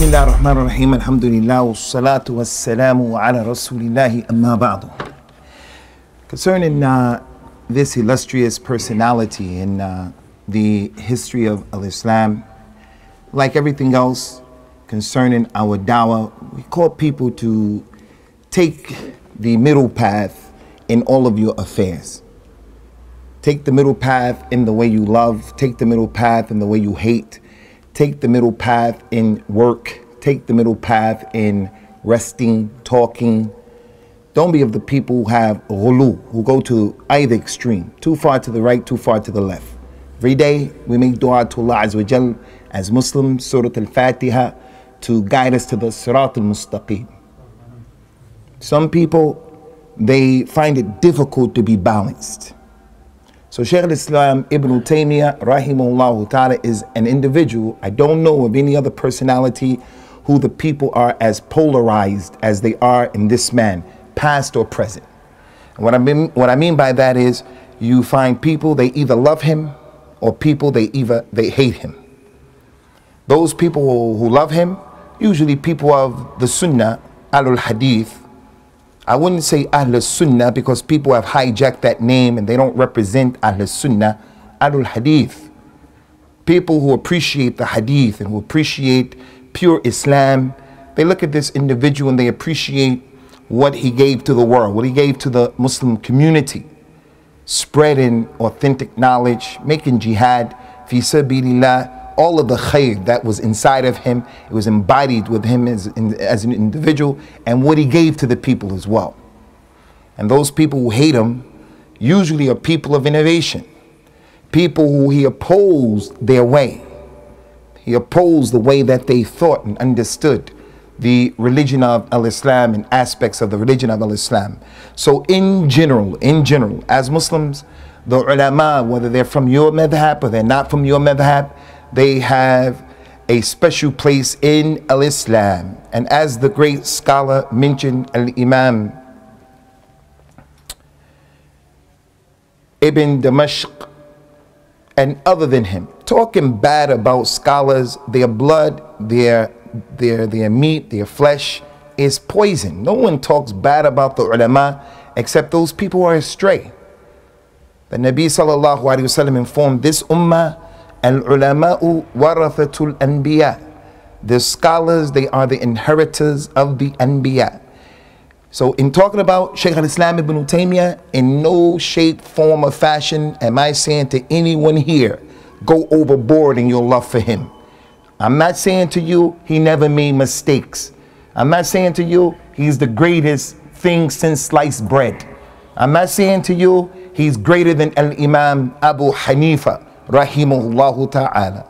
بسم الله الرحمن الرحيم الحمد لله والصلاة والسلام على رسول الله أما بعد Concerning uh, this illustrious personality in uh, the history of Al-Islam, like everything else concerning our dawah, we call people to take the middle path in all of your affairs. Take the middle path in the way you love, take the middle path in the way you hate, take the middle path in work, take the middle path in resting, talking. Don't be of the people who have ghulu, who go to either extreme, too far to the right, too far to the left. Every day we make dua to Allah Azza wa as Muslims, Surah Al-Fatiha, to guide us to the Sirat Al-Mustaqim. Some people, they find it difficult to be balanced. So Shaykh al-Islam Ibn Taymiyyah rahimahullah ta'ala is an individual. I don't know of any other personality who the people are as polarized as they are in this man, past or present. And what I mean, what I mean by that is you find people, they either love him or people, they either they hate him. Those people who love him, usually people of the Sunnah, Al Hadith, I wouldn't say Ahl Sunnah because people have hijacked that name and they don't represent Ahl Sunnah, Ahlul Hadith. People who appreciate the Hadith and who appreciate pure Islam, they look at this individual and they appreciate what he gave to the world, what he gave to the Muslim community, spreading authentic knowledge, making jihad, fi sabilillah, all of the khair that was inside of him, it was embodied with him as, as an individual and what he gave to the people as well. And those people who hate him usually are people of innovation, people who he opposed their way. He opposed the way that they thought and understood the religion of al-Islam and aspects of the religion of al-Islam. So in general, in general, as Muslims, the ulama, whether they're from your madhab or they're not from your madhab, they have a special place in al-Islam. And as the great scholar mentioned, al-Imam Ibn Damashq and other than him, talking bad about scholars, their blood, their, their, their meat, their flesh is poison. No one talks bad about the ulama except those people who are astray. The Nabi sallallahu alayhi wasallam informed this ummah The scholars, they are the inheritors of the anbiya. So in talking about Shaykh al-Islam ibn Taymiyyah, in no shape, form, or fashion am I saying to anyone here, go overboard in your love for him. I'm not saying to you, he never made mistakes. I'm not saying to you, he's the greatest thing since sliced bread. I'm not saying to you, he's greater than Al-Imam Abu Hanifa rahimahullah ta'ala.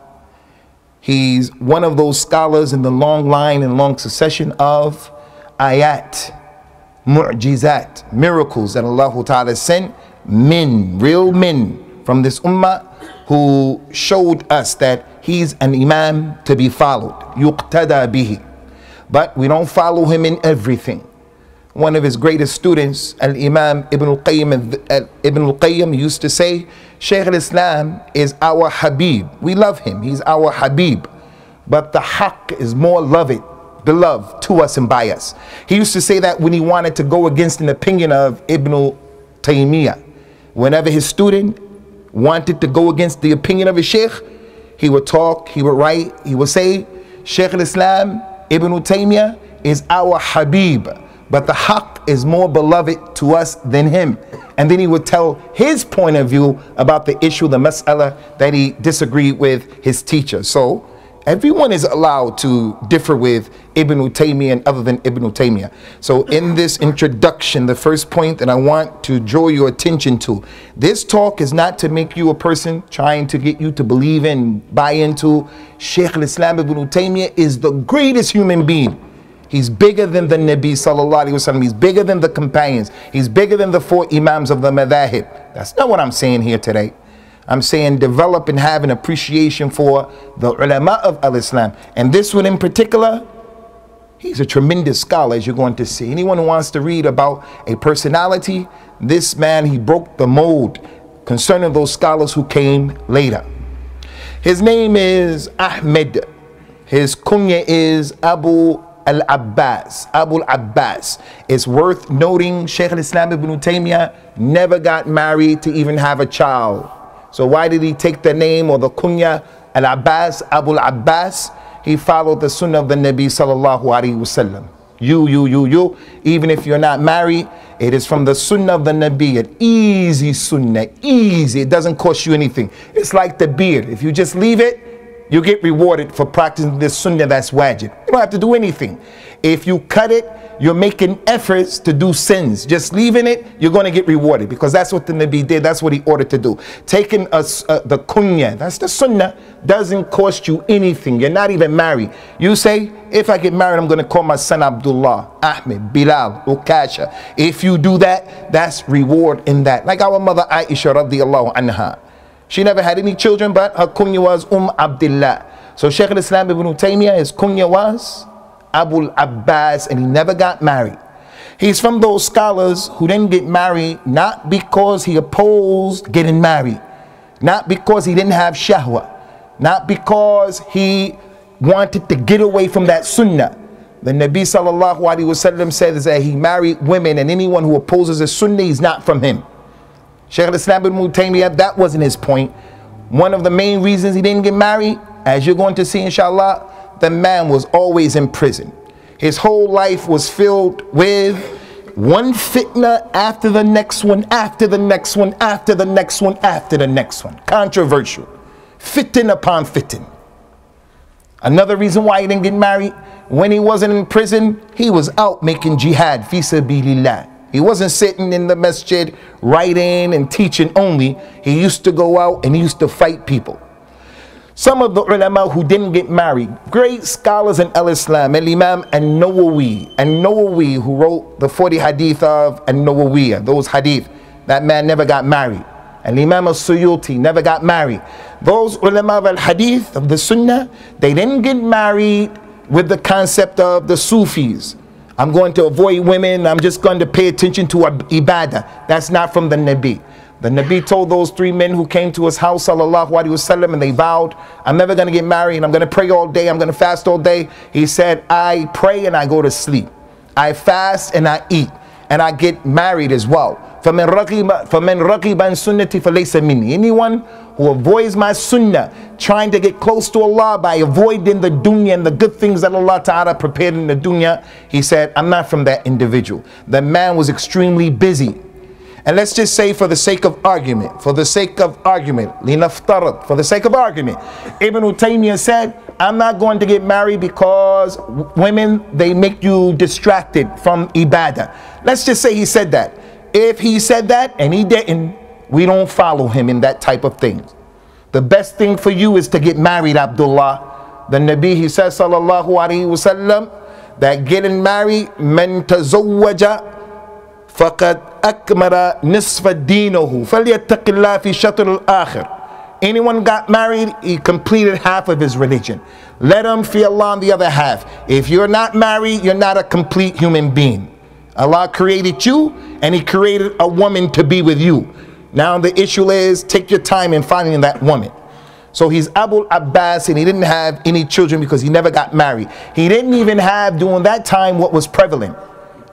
He's one of those scholars in the long line and long succession of ayat, mu'jizat, miracles that Allah ta'ala sent men, real men from this ummah who showed us that he's an imam to be followed, yuqtada bihi. But we don't follow him in everything one of his greatest students, Al Imam Ibn Al Qayyim, Ibn Al Qayyim used to say, Shaykh al Islam is our Habib. We love him, he's our Habib. But the Haqq is more loved, beloved to us and by us. He used to say that when he wanted to go against an opinion of Ibn Taymiyyah. Whenever his student wanted to go against the opinion of his Shaykh, he would talk, he would write, he would say, Shaykh al Islam Ibn Taymiyyah is our Habib but the haqq is more beloved to us than him. And then he would tell his point of view about the issue, the mas'ala that he disagreed with his teacher. So everyone is allowed to differ with Ibn Taymiyyah and other than Ibn Taymiyyah. So in this introduction, the first point that I want to draw your attention to, this talk is not to make you a person trying to get you to believe in, buy into. Sheikh al-Islam Ibn Taymiyyah is the greatest human being He's bigger than the Nabi sallallahu alaihi wasallam. He's bigger than the companions. He's bigger than the four imams of the madhahib. That's not what I'm saying here today. I'm saying develop and have an appreciation for the ulama of al-Islam. And this one in particular, he's a tremendous scholar as you're going to see. Anyone who wants to read about a personality, this man, he broke the mold concerning those scholars who came later. His name is Ahmed His kunya is Abu al-Abbas. Abu al-Abbas. It's worth noting Sheikh al-Islam ibn Taymiyyah never got married to even have a child. So why did he take the name or the kunya al-Abbas, Abu al-Abbas? He followed the sunnah of the Nabi sallallahu alaihi wasallam. You, you, you, you. Even if you're not married, it is from the sunnah of the Nabi. An easy sunnah, easy. It doesn't cost you anything. It's like the beard. If you just leave it, you get rewarded for practicing this sunnah that's wajib. You don't have to do anything. If you cut it, you're making efforts to do sins. Just leaving it, you're going to get rewarded because that's what the Nabi did. That's what he ordered to do. Taking a, uh, the kunya, that's the sunnah, doesn't cost you anything. You're not even married. You say, if I get married, I'm going to call my son Abdullah, Ahmed, Bilal, Ukasha. If you do that, that's reward in that. Like our mother Aisha radiallahu anha. She never had any children, but her kunya was Umm Abdullah. So Shaykh al-Islam ibn Taymiyyah, his kunya was Abu Abbas, and he never got married. He's from those scholars who didn't get married not because he opposed getting married, not because he didn't have shahwa, not because he wanted to get away from that sunnah. The Nabi sallallahu alaihi wasallam says that he married women and anyone who opposes the sunnah is not from him. Shaykh al-Islam ibn Taymiyyah, that wasn't his point. One of the main reasons he didn't get married, as you're going to see inshallah, the man was always in prison. His whole life was filled with one fitna after the next one, after the next one, after the next one, after the next one. Controversial. Fitna upon fitna. Another reason why he didn't get married, when he wasn't in prison, he was out making jihad, fi sabilillah. He wasn't sitting in the masjid writing and teaching only. He used to go out and he used to fight people. Some of the ulama who didn't get married, great scholars in Al-Islam, Al-Imam An-Nawawi, An-Nawawi who wrote the 40 hadith of An-Nawawiyah, those hadith, that man never got married. And Imam al-Suyuti never got married. Those ulama of al-hadith, of the sunnah, they didn't get married with the concept of the Sufis. I'm going to avoid women. I'm just going to pay attention to ibadah. That's not from the Nabi. The Nabi told those three men who came to his house, sallallahu alaihi wasallam, and they vowed, I'm never going to get married and I'm going to pray all day. I'm going to fast all day. He said, I pray and I go to sleep. I fast and I eat. And I get married as well. فَمَنْ رَقِبَ عَنْ سُنَّتِ فَلَيْسَ مِنِّي Anyone who avoids my sunnah, trying to get close to Allah by avoiding the dunya and the good things that Allah Ta'ala prepared in the dunya, he said, I'm not from that individual. The man was extremely busy. And let's just say for the sake of argument, for the sake of argument, linaftarad, for the sake of argument, Ibn Taymiyyah said, I'm not going to get married because women, they make you distracted from ibadah. Let's just say he said that. If he said that and he didn't, we don't follow him in that type of thing. The best thing for you is to get married, Abdullah. The Nabi, he says, sallallahu alayhi wasallam, that getting married, man tazawwaja faqad akmara nisfa dinahu falyattaq Allah fi shatr al-akhir. Anyone got married, he completed half of his religion. Let him fear Allah on the other half. If you're not married, you're not a complete human being. Allah created you and he created a woman to be with you. Now the issue is take your time in finding that woman. So he's Abu Abbas and he didn't have any children because he never got married. He didn't even have during that time what was prevalent.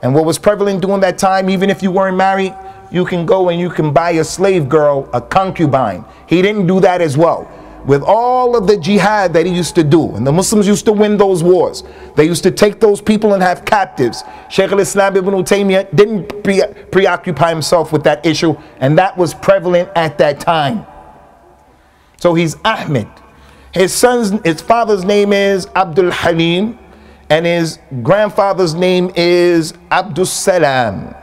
And what was prevalent during that time, even if you weren't married, you can go and you can buy a slave girl, a concubine. He didn't do that as well with all of the jihad that he used to do. And the Muslims used to win those wars. They used to take those people and have captives. Sheikh al-Islam ibn Taymiyyah didn't pre preoccupy himself with that issue. And that was prevalent at that time. So he's Ahmed. His son's, his father's name is Abdul Halim. And his grandfather's name is Abdul Salam.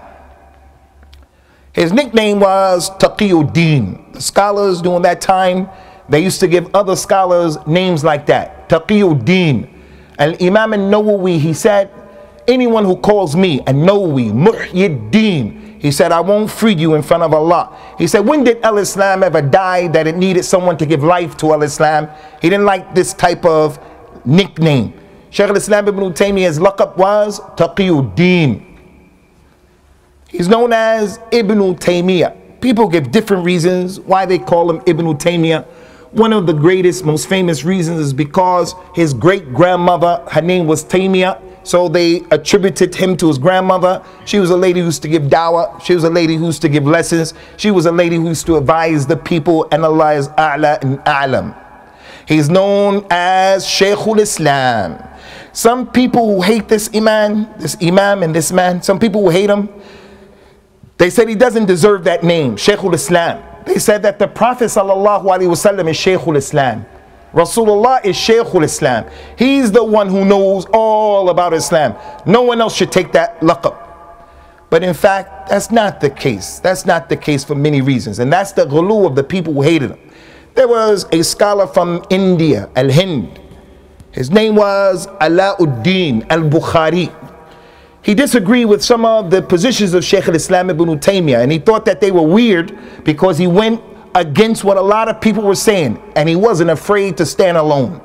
His nickname was Taqiyuddin. The scholars during that time they used to give other scholars names like that. Taqiyuddin. And Imam al-Nawawi, he said, anyone who calls me a Nawawi, Muhyiddin, he said, I won't free you in front of Allah. He said, when did Al-Islam ever die that it needed someone to give life to Al-Islam? He didn't like this type of nickname. Shaykh al-Islam ibn Taymiyyah's laqab was Taqiyuddin. He's known as Ibn Taymiyyah. People give different reasons why they call him Ibn Taymiyyah. One of the greatest, most famous reasons is because his great grandmother, her name was Taymiyyah, so they attributed him to his grandmother. She was a lady who used to give dawah. She was a lady who used to give lessons. She was a lady who used to advise the people and Allah is A'la and A'lam. He's known as Shaykhul Islam. Some people who hate this Imam, this Imam and this man, some people who hate him, they said he doesn't deserve that name, Shaykhul Islam. They said that the Prophet wasallam is Shaykhul Islam. Rasulullah is Shaykhul Islam. He's the one who knows all about Islam. No one else should take that laqab. But in fact, that's not the case. That's not the case for many reasons. And that's the ghulu of the people who hated him. There was a scholar from India, Al Hind. His name was Alauddin al Bukhari. He disagreed with some of the positions of Shaykh al Islam ibn Taymiyyah and he thought that they were weird because he went against what a lot of people were saying and he wasn't afraid to stand alone.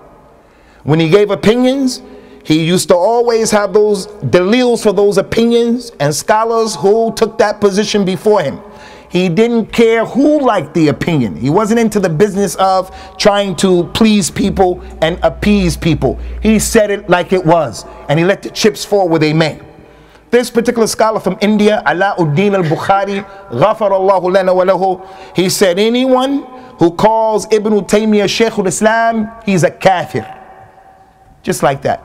When he gave opinions, he used to always have those delils for those opinions and scholars who took that position before him. He didn't care who liked the opinion. He wasn't into the business of trying to please people and appease people. He said it like it was and he let the chips fall where they may. This particular scholar from India, Alauddin al-Bukhari, Allahu lana wa lahu, he said anyone who calls Ibn Taymiyyah Shaykh al-Islam, he's a kafir. Just like that.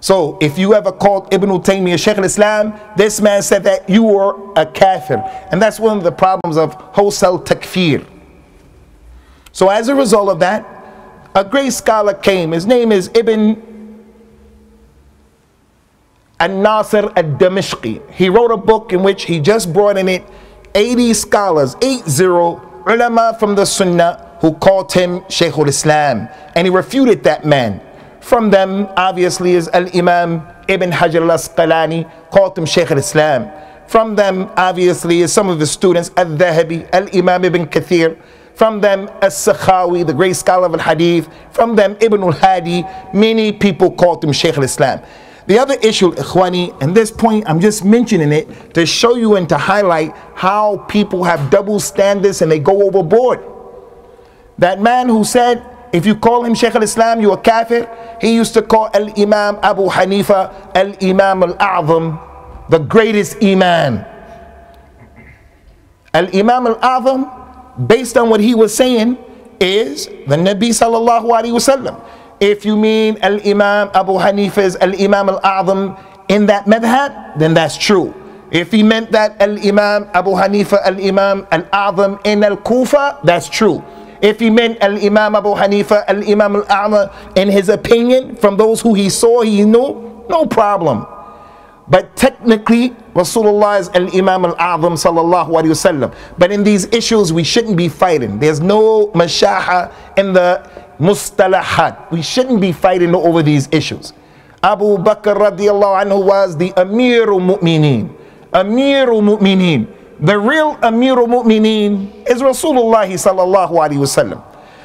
So if you ever called Ibn Taymiyyah Shaykh al-Islam, this man said that you were a kafir. And that's one of the problems of wholesale takfir. So as a result of that, a great scholar came. His name is Ibn An-Nasir al-Damashqi. He wrote a book in which he just brought in it 80 scholars, 80 ulama from the Sunnah who called him Shaykh al-Islam. And he refuted that man. From them, obviously, is Al-Imam Ibn Hajar al-Asqalani, called him Shaykh al-Islam. From them, obviously, is some of his students, Al-Dhahabi, Al-Imam Ibn Kathir. From them, As-Sakhawi, the great scholar of al-Hadith. From them, Ibn al-Hadi. Many people called him Shaykh al-Islam. The other issue, Ikhwani, and this point, I'm just mentioning it to show you and to highlight how people have double standards and they go overboard. That man who said, if you call him Shaykh al-Islam, you're a kafir. He used to call Al-Imam Abu Hanifa Al-Imam Al-A'zam, the greatest Imam. Al-Imam Al-A'zam, based on what he was saying, is the Nabi Sallallahu Alaihi Wasallam. If you mean Al Imam Abu Hanifa's Al Imam Al A'zam in that madhab, then that's true. If he meant that Al Imam Abu Hanifa Al Imam Al A'zam in Al Kufa, that's true. If he meant Al Imam Abu Hanifa Al Imam Al A'zam in his opinion from those who he saw, he knew, no problem. But technically, Rasulullah is Al Imam Al A'zam sallallahu alayhi wasallam. But in these issues, we shouldn't be fighting. There's no mashaha in the mustalahat. We shouldn't be fighting over these issues. Abu Bakr radiallahu anhu was the Amirul Mu'mineen. Amirul Mu'mineen. The real Amirul Mu'mineen is Rasulullah sallallahu alaihi wasallam.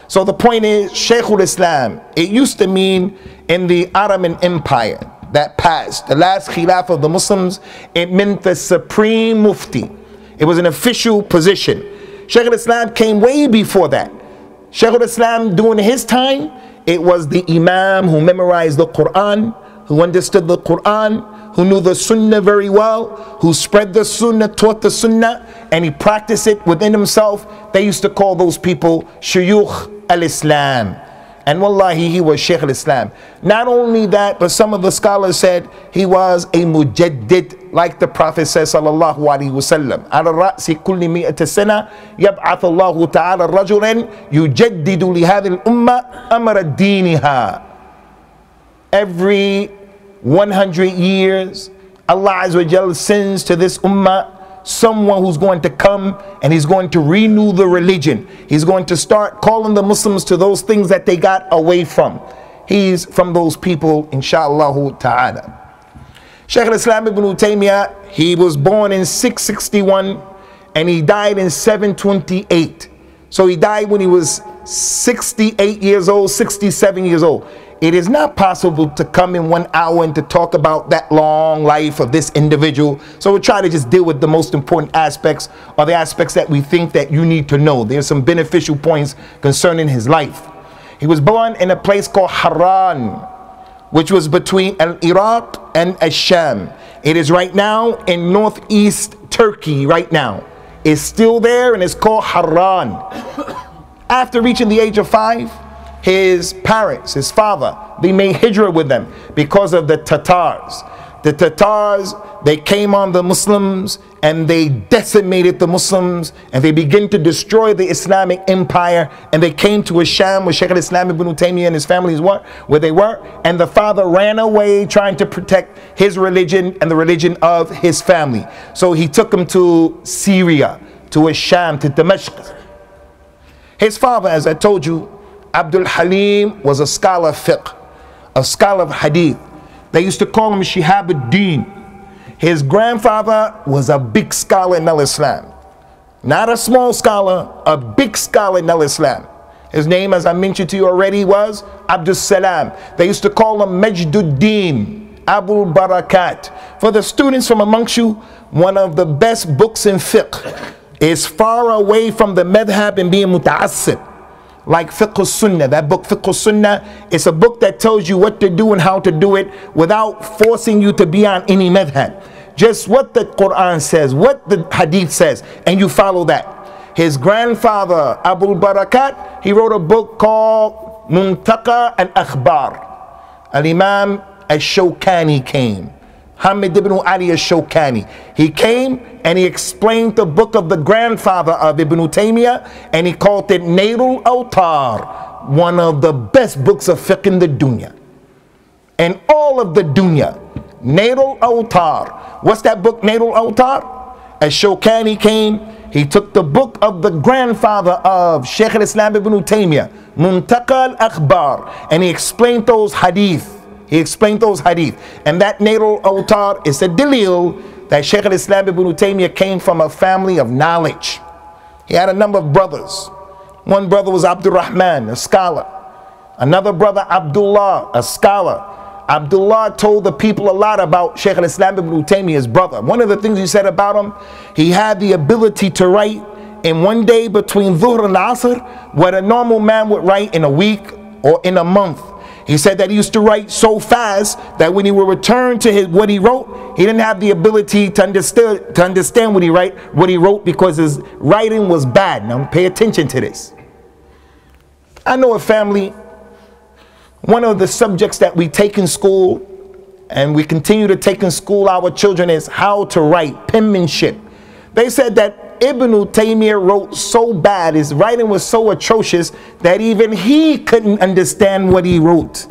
So the point is, Shaykhul Islam, it used to mean in the Ottoman Empire that passed, the last khilaf of the Muslims, it meant the supreme mufti. It was an official position. Shaykh al-Islam came way before that. Shaykh al-Islam during his time, it was the Imam who memorized the Quran, who understood the Quran, who knew the Sunnah very well, who spread the Sunnah, taught the Sunnah, and he practiced it within himself. They used to call those people Shuyukh al-Islam. And wallahi, he was Shaykh al-Islam. Not only that, but some of the scholars said he was a mujaddid, like the Prophet says, sallallahu alaihi wasallam. على رأس كل مئة سنة يبعث الله تعالى رجلا يجدد لهذه الأمة أمر دينها. Every 100 years, Allah Azza wa sends to this ummah someone who's going to come and he's going to renew the religion. He's going to start calling the Muslims to those things that they got away from. He's from those people, inshallah ta'ala. Shaykh al-Islam ibn Taymiyyah, he was born in 661 and he died in 728. So he died when he was 68 years old, 67 years old. It is not possible to come in one hour and to talk about that long life of this individual. So we'll try to just deal with the most important aspects or the aspects that we think that you need to know. There's some beneficial points concerning his life. He was born in a place called Haran, which was between Iraq and Asham. It is right now in northeast Turkey, right now. It's still there and it's called Haran. After reaching the age of five, his parents, his father, they made hijrah with them because of the Tatars. The Tatars, they came on the Muslims and they decimated the Muslims and they began to destroy the Islamic empire and they came to Asham where Sheikh al-Islam ibn Taymiyyah and his family were, where they were and the father ran away trying to protect his religion and the religion of his family. So he took them to Syria, to Asham, to Damascus. His father, as I told you, Abdul Halim was a scholar of fiqh, a scholar of hadith. They used to call him Shihab ad-Din. His grandfather was a big scholar in al-Islam. Not a small scholar, a big scholar in al-Islam. His name, as I mentioned to you already, was Abdul Salam. They used to call him Majduddin, Abu Barakat. For the students from amongst you, one of the best books in fiqh is far away from the madhab and being muta'assib like Fiqh Sunnah. That book, Fiqh Sunnah, it's a book that tells you what to do and how to do it without forcing you to be on any madhab. Just what the Quran says, what the Hadith says, and you follow that. His grandfather, Abu Barakat, he wrote a book called Muntaqa al-Akhbar. Al-Imam al-Shawkani came. Hamid ibn Ali al-Shawkani. He came and he explained the book of the grandfather of Ibn Taymiyyah and he called it Nailul Awtar, one of the best books of fiqh in the dunya. And all of the dunya, Nailul Awtar. What's that book, Nailul Awtar? As Shawkani came, he took the book of the grandfather of Shaykh al-Islam ibn Taymiyyah, Muntaqa al-Akhbar, and he explained those hadith he explained those hadith. And that Nailul Awtar is a dalil that Shaykh al-Islam ibn Taymiyyah came from a family of knowledge. He had a number of brothers. One brother was Abdul Rahman, a scholar. Another brother, Abdullah, a scholar. Abdullah told the people a lot about Shaykh al-Islam ibn Taymiyyah's brother. One of the things he said about him, he had the ability to write in one day between Dhuhr and Asr what a normal man would write in a week or in a month. He said that he used to write so fast that when he would return to his, what he wrote, he didn't have the ability to understand, to understand what he write, what he wrote because his writing was bad. Now pay attention to this. I know a family, one of the subjects that we take in school and we continue to take in school our children is how to write, penmanship. They said that Ibn Taymiyyah wrote so bad, his writing was so atrocious that even he couldn't understand what he wrote.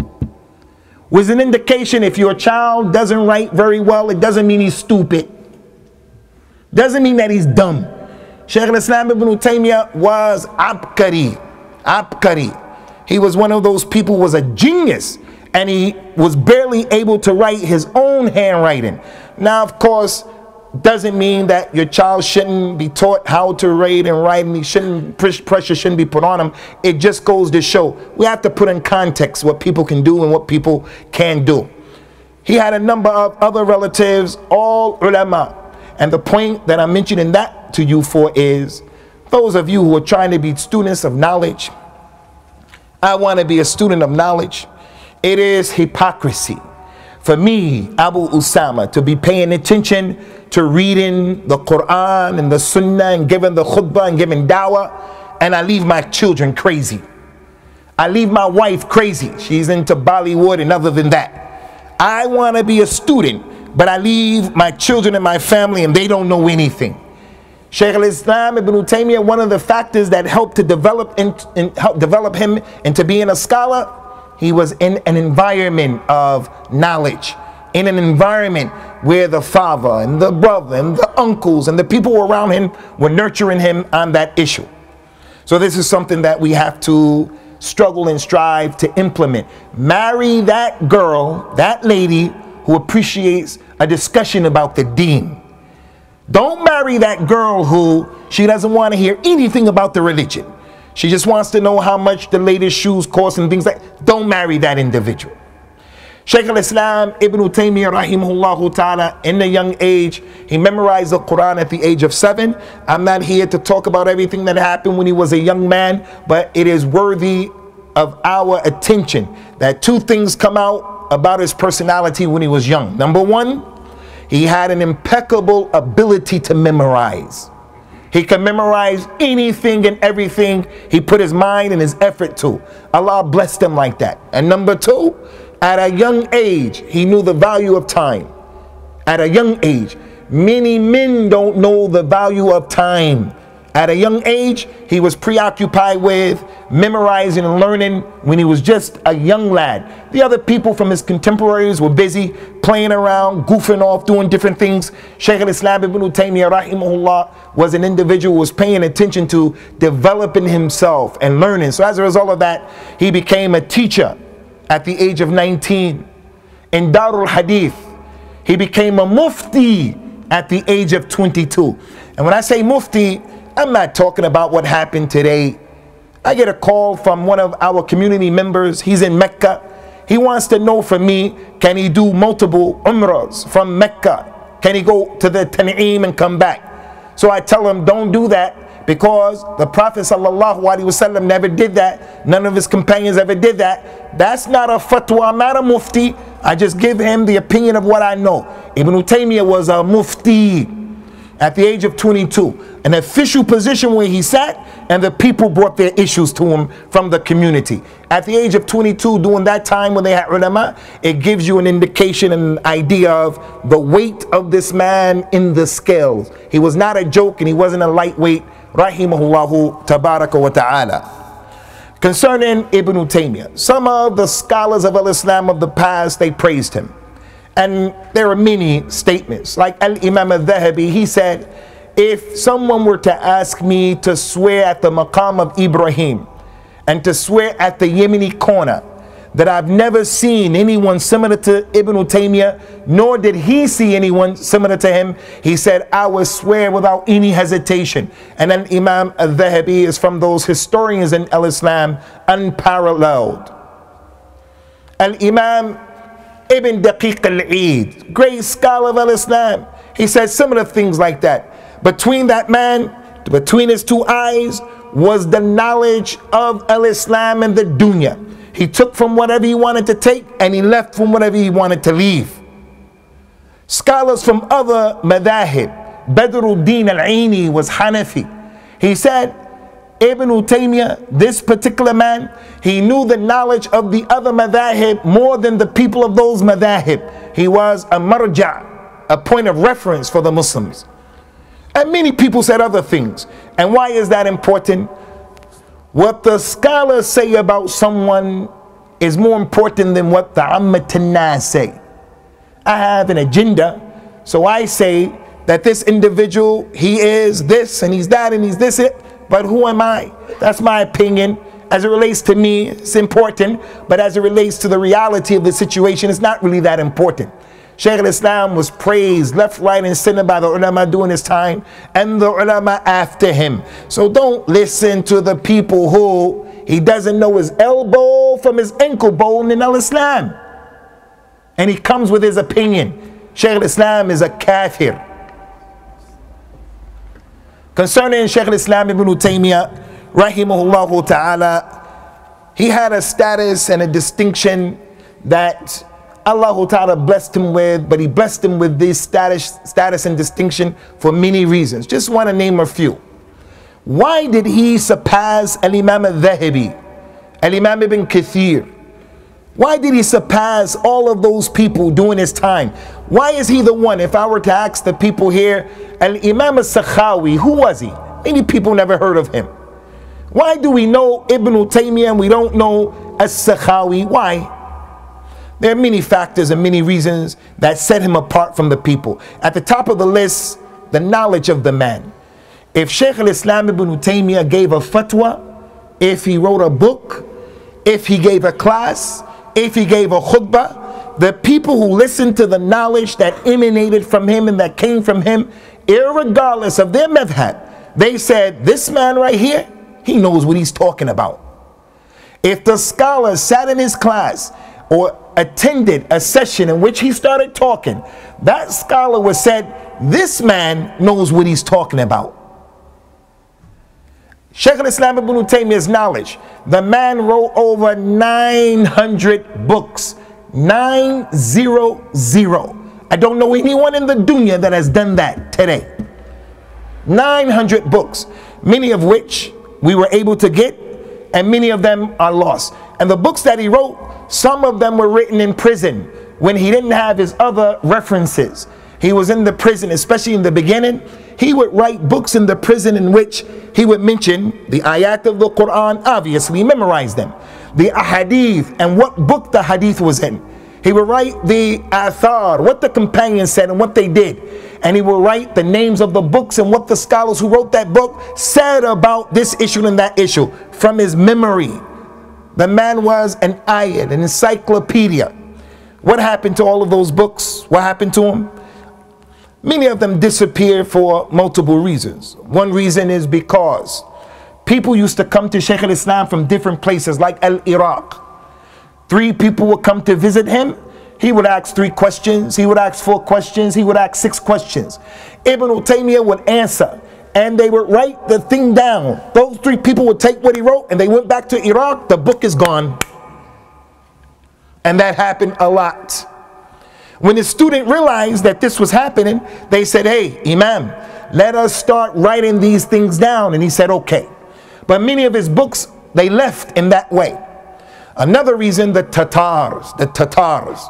Was an indication if your child doesn't write very well, it doesn't mean he's stupid. Doesn't mean that he's dumb. Shaykh al-Islam ibn Taymiyyah was abkari. Abkari. He was one of those people was a genius and he was barely able to write his own handwriting. Now, of course, doesn't mean that your child shouldn't be taught how to read and write and he shouldn't pressure shouldn't be put on him it just goes to show we have to put in context what people can do and what people can do. He had a number of other relatives all ulama and the point that i'm mentioning that to you for is those of you who are trying to be students of knowledge i want to be a student of knowledge. It is hypocrisy. For me, Abu Usama, to be paying attention to reading the Quran and the Sunnah and giving the khutbah and giving dawah, and I leave my children crazy. I leave my wife crazy. She's into Bollywood and other than that. I want to be a student, but I leave my children and my family and they don't know anything. Shaykh al-Islam ibn Taymiyyah, one of the factors that helped to develop, in, in, help develop him into being a scholar, he was in an environment of knowledge in an environment where the father and the brother and the uncles and the people around him were nurturing him on that issue. So this is something that we have to struggle and strive to implement. Marry that girl, that lady who appreciates a discussion about the deen. Don't marry that girl who she doesn't want to hear anything about the religion. She just wants to know how much the latest shoes cost and things like Don't marry that individual. Shaykh al-Islam Ibn Taymiyyah rahimahullah ta'ala in a young age, he memorized the Quran at the age of seven. I'm not here to talk about everything that happened when he was a young man, but it is worthy of our attention that two things come out about his personality when he was young. Number one, he had an impeccable ability to memorize. He could memorize anything and everything he put his mind and his effort to. Allah blessed him like that. And number two, at a young age, he knew the value of time. At a young age, many men don't know the value of time. At a young age, he was preoccupied with memorizing and learning when he was just a young lad. The other people from his contemporaries were busy playing around, goofing off, doing different things. Shaykh al-Islam ibn Taymiyyah rahimahullah was an individual who was paying attention to developing himself and learning. So as a result of that, he became a teacher at the age of 19. In Darul Hadith, he became a mufti at the age of 22. And when I say mufti, I'm not talking about what happened today. I get a call from one of our community members. He's in Mecca. He wants to know from me, can he do multiple umrahs from Mecca? Can he go to the Tan'im and come back? So I tell him, don't do that because the Prophet ﷺ never did that. None of his companions ever did that. That's not a fatwa. I'm not a mufti. I just give him the opinion of what I know. Ibn Taymiyyah was a mufti at the age of 22, an official position where he sat, and the people brought their issues to him from the community. At the age of 22, during that time when they had ulama, it gives you an indication and an idea of the weight of this man in the scales. He was not a joke and he wasn't a lightweight. Rahimahullahu tabaraka wa ta'ala. Concerning Ibn Taymiyyah, some of the scholars of Al-Islam of the past, they praised him. And there are many statements. Like Al Imam al Dhahabi, he said, If someone were to ask me to swear at the maqam of Ibrahim and to swear at the Yemeni corner, that I've never seen anyone similar to Ibn Taymiyyah, nor did he see anyone similar to him. He said, I will swear without any hesitation. And then Imam al Dhahabi is from those historians in Al Islam, unparalleled. Al Imam Ibn Daqiq al-Eid, great scholar of al-Islam. He said similar things like that. Between that man, between his two eyes, was the knowledge of al-Islam and the dunya. He took from whatever he wanted to take and he left from whatever he wanted to leave. Scholars from other madahib, Badruddin al-Aini was Hanafi. He said, Ibn Taymiyyah, this particular man, he knew the knowledge of the other madahib more than the people of those madahib. He was a marja, a point of reference for the Muslims. And many people said other things. And why is that important? What the scholars say about someone is more important than what the Ammatanna say. I have an agenda, so I say that this individual, he is this and he's that and he's this. It. But who am I? That's my opinion. As it relates to me, it's important. But as it relates to the reality of the situation, it's not really that important. Shaykh al-Islam was praised left, right, and center by the ulama during his time and the ulama after him. So don't listen to the people who he doesn't know his elbow from his ankle bone in al-Islam. And he comes with his opinion. Shaykh al-Islam is a kafir. Concerning Shaykh al-Islam ibn Taymiyyah, rahimahullah ta'ala, he had a status and a distinction that Allah Ta'ala blessed him with, but he blessed him with this status, status and distinction for many reasons. Just want to name a few. Why did he surpass Al-Imam al-Dhahabi, Al-Imam ibn Kathir, why did he surpass all of those people during his time? Why is he the one? If I were to ask the people here, Al Imam al Sakhawi, who was he? Many people never heard of him. Why do we know Ibn Taymiyyah and we don't know As Sakhawi? Why? There are many factors and many reasons that set him apart from the people. At the top of the list, the knowledge of the man. If Shaykh al Islam ibn Taymiyyah gave a fatwa, if he wrote a book, if he gave a class, if he gave a khutbah, the people who listened to the knowledge that emanated from him and that came from him, regardless of their madhab, they said, This man right here, he knows what he's talking about. If the scholar sat in his class or attended a session in which he started talking, that scholar was said, This man knows what he's talking about. Sheikh al-Islam ibn Taymiyyah's knowledge. The man wrote over 900 books. 900. I don't know anyone in the dunya that has done that today. 900 books, many of which we were able to get, and many of them are lost. And the books that he wrote, some of them were written in prison when he didn't have his other references. He was in the prison, especially in the beginning. He would write books in the prison in which he would mention the ayat of the Quran, obviously, memorize them. The ahadith and what book the hadith was in. He would write the athar, what the companions said and what they did. And he would write the names of the books and what the scholars who wrote that book said about this issue and that issue from his memory. The man was an ayat, an encyclopedia. What happened to all of those books? What happened to him? Many of them disappeared for multiple reasons. One reason is because people used to come to Sheikh al-Islam from different places like Al-Iraq. Three people would come to visit him. He would ask three questions. He would ask four questions. He would ask six questions. Ibn Taymiyyah would answer and they would write the thing down. Those three people would take what he wrote and they went back to Iraq. The book is gone. And that happened a lot. When the student realized that this was happening, they said, Hey, Imam, let us start writing these things down. And he said, Okay. But many of his books, they left in that way. Another reason, the Tatars, the Tatars,